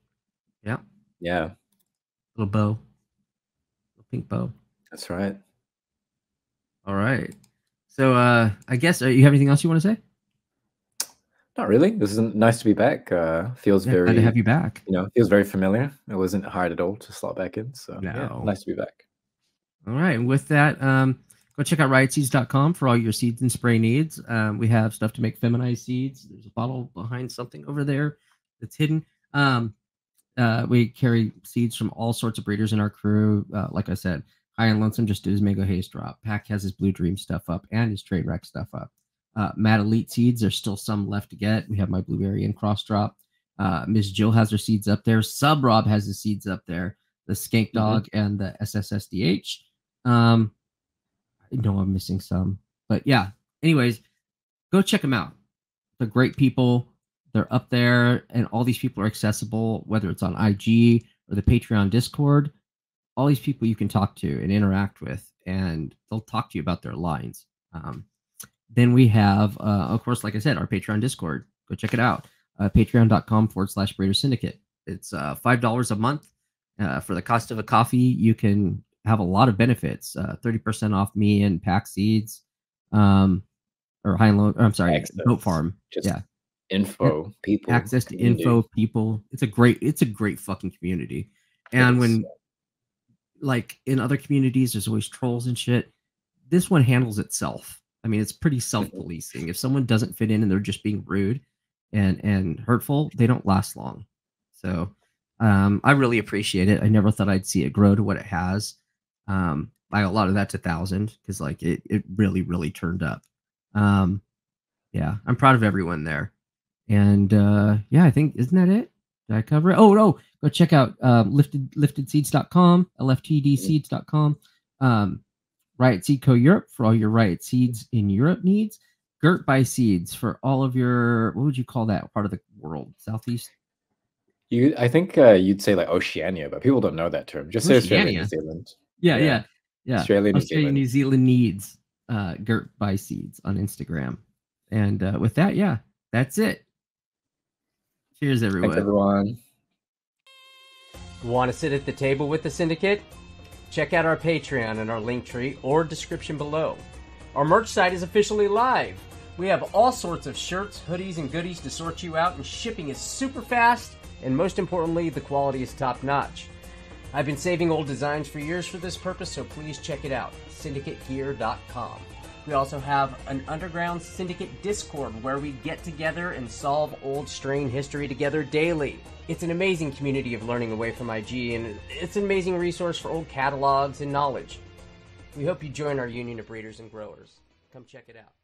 Yeah, yeah, little bow, little pink bow. that's right. All right. So uh, I guess uh, you have anything else you want to say? Not really. This is nice to be back. Uh, feels Yeah, very, glad to have you back. you know, feels very familiar. It wasn't hard at all to slot back in. So yeah, nice to be back. All right. And with that, um, go check out riotseeds.com for all your seeds and spray needs. Um, we have stuff to make feminized seeds. There's a bottle behind something over there that's hidden. Um, Uh, we carry seeds from all sorts of breeders in our crew. Uh, like I said, High and Lonesome just did his Mango Haze drop. Pack has his Blue Dream stuff up and his Train Wreck stuff up. Uh, Mad Elite seeds, there's still some left to get. We have my Blueberry and Cross drop. Uh, Miss Jill has her seeds up there. Sub Rob has his seeds up there. The Skank Dog mm-hmm. and the SSSDH. Um, I know I'm missing some, but yeah. Anyways, go check them out. They're great people. They're up there, and all these people are accessible, whether it's on IG or the Patreon Discord. All these people you can talk to and interact with, and they'll talk to you about their lines. Um, then we have, uh, of course, like I said, our Patreon Discord. Go check it out. Uh, Patreon.com forward slash Breeder Syndicate. It's uh, $5 a month. Uh, for the cost of a coffee, you can have a lot of benefits. Uh, 30% off me and Pack Seeds, um, or High and Low. I'm sorry, Access. Goat Farm. Just yeah. Info, people. Access to community. info, people. It's a great, it's a great fucking community. And when, like in other communities, there's always trolls and shit. This one handles itself I mean, it's pretty self-policing. If someone doesn't fit in and they're just being rude and and hurtful, they don't last long. So um, I really appreciate it. I never thought I'd see it grow to what it has. Um, by a lot of that's a thousand because like it it really really turned up. Um, yeah, I'm proud of everyone there. And uh, yeah, I think isn't that it? Did I cover it? Oh no, go check out um, lifted liftedseeds.com, lftdseeds.com. Um, Riot Seed Co. Europe for all your Riot Seeds in Europe needs. Gert by Seeds for all of your what would you call that part of the world? Southeast. You, I think uh, you'd say like Oceania, but people don't know that term. Just Oceania. say Australia, New Zealand. Yeah, yeah, yeah. yeah. Australia, New Australia, Zealand. New Zealand needs uh, Gert by Seeds on Instagram. And uh, with that, yeah, that's it. Cheers, everyone. Thanks, everyone. Want to sit at the table with the syndicate? Check out our Patreon and our link tree or description below. Our merch site is officially live. We have all sorts of shirts, hoodies, and goodies to sort you out, and shipping is super fast, and most importantly, the quality is top notch. I've been saving old designs for years for this purpose, so please check it out syndicategear.com. We also have an underground syndicate Discord where we get together and solve old strain history together daily. It's an amazing community of learning away from IG, and it's an amazing resource for old catalogs and knowledge. We hope you join our union of breeders and growers. Come check it out.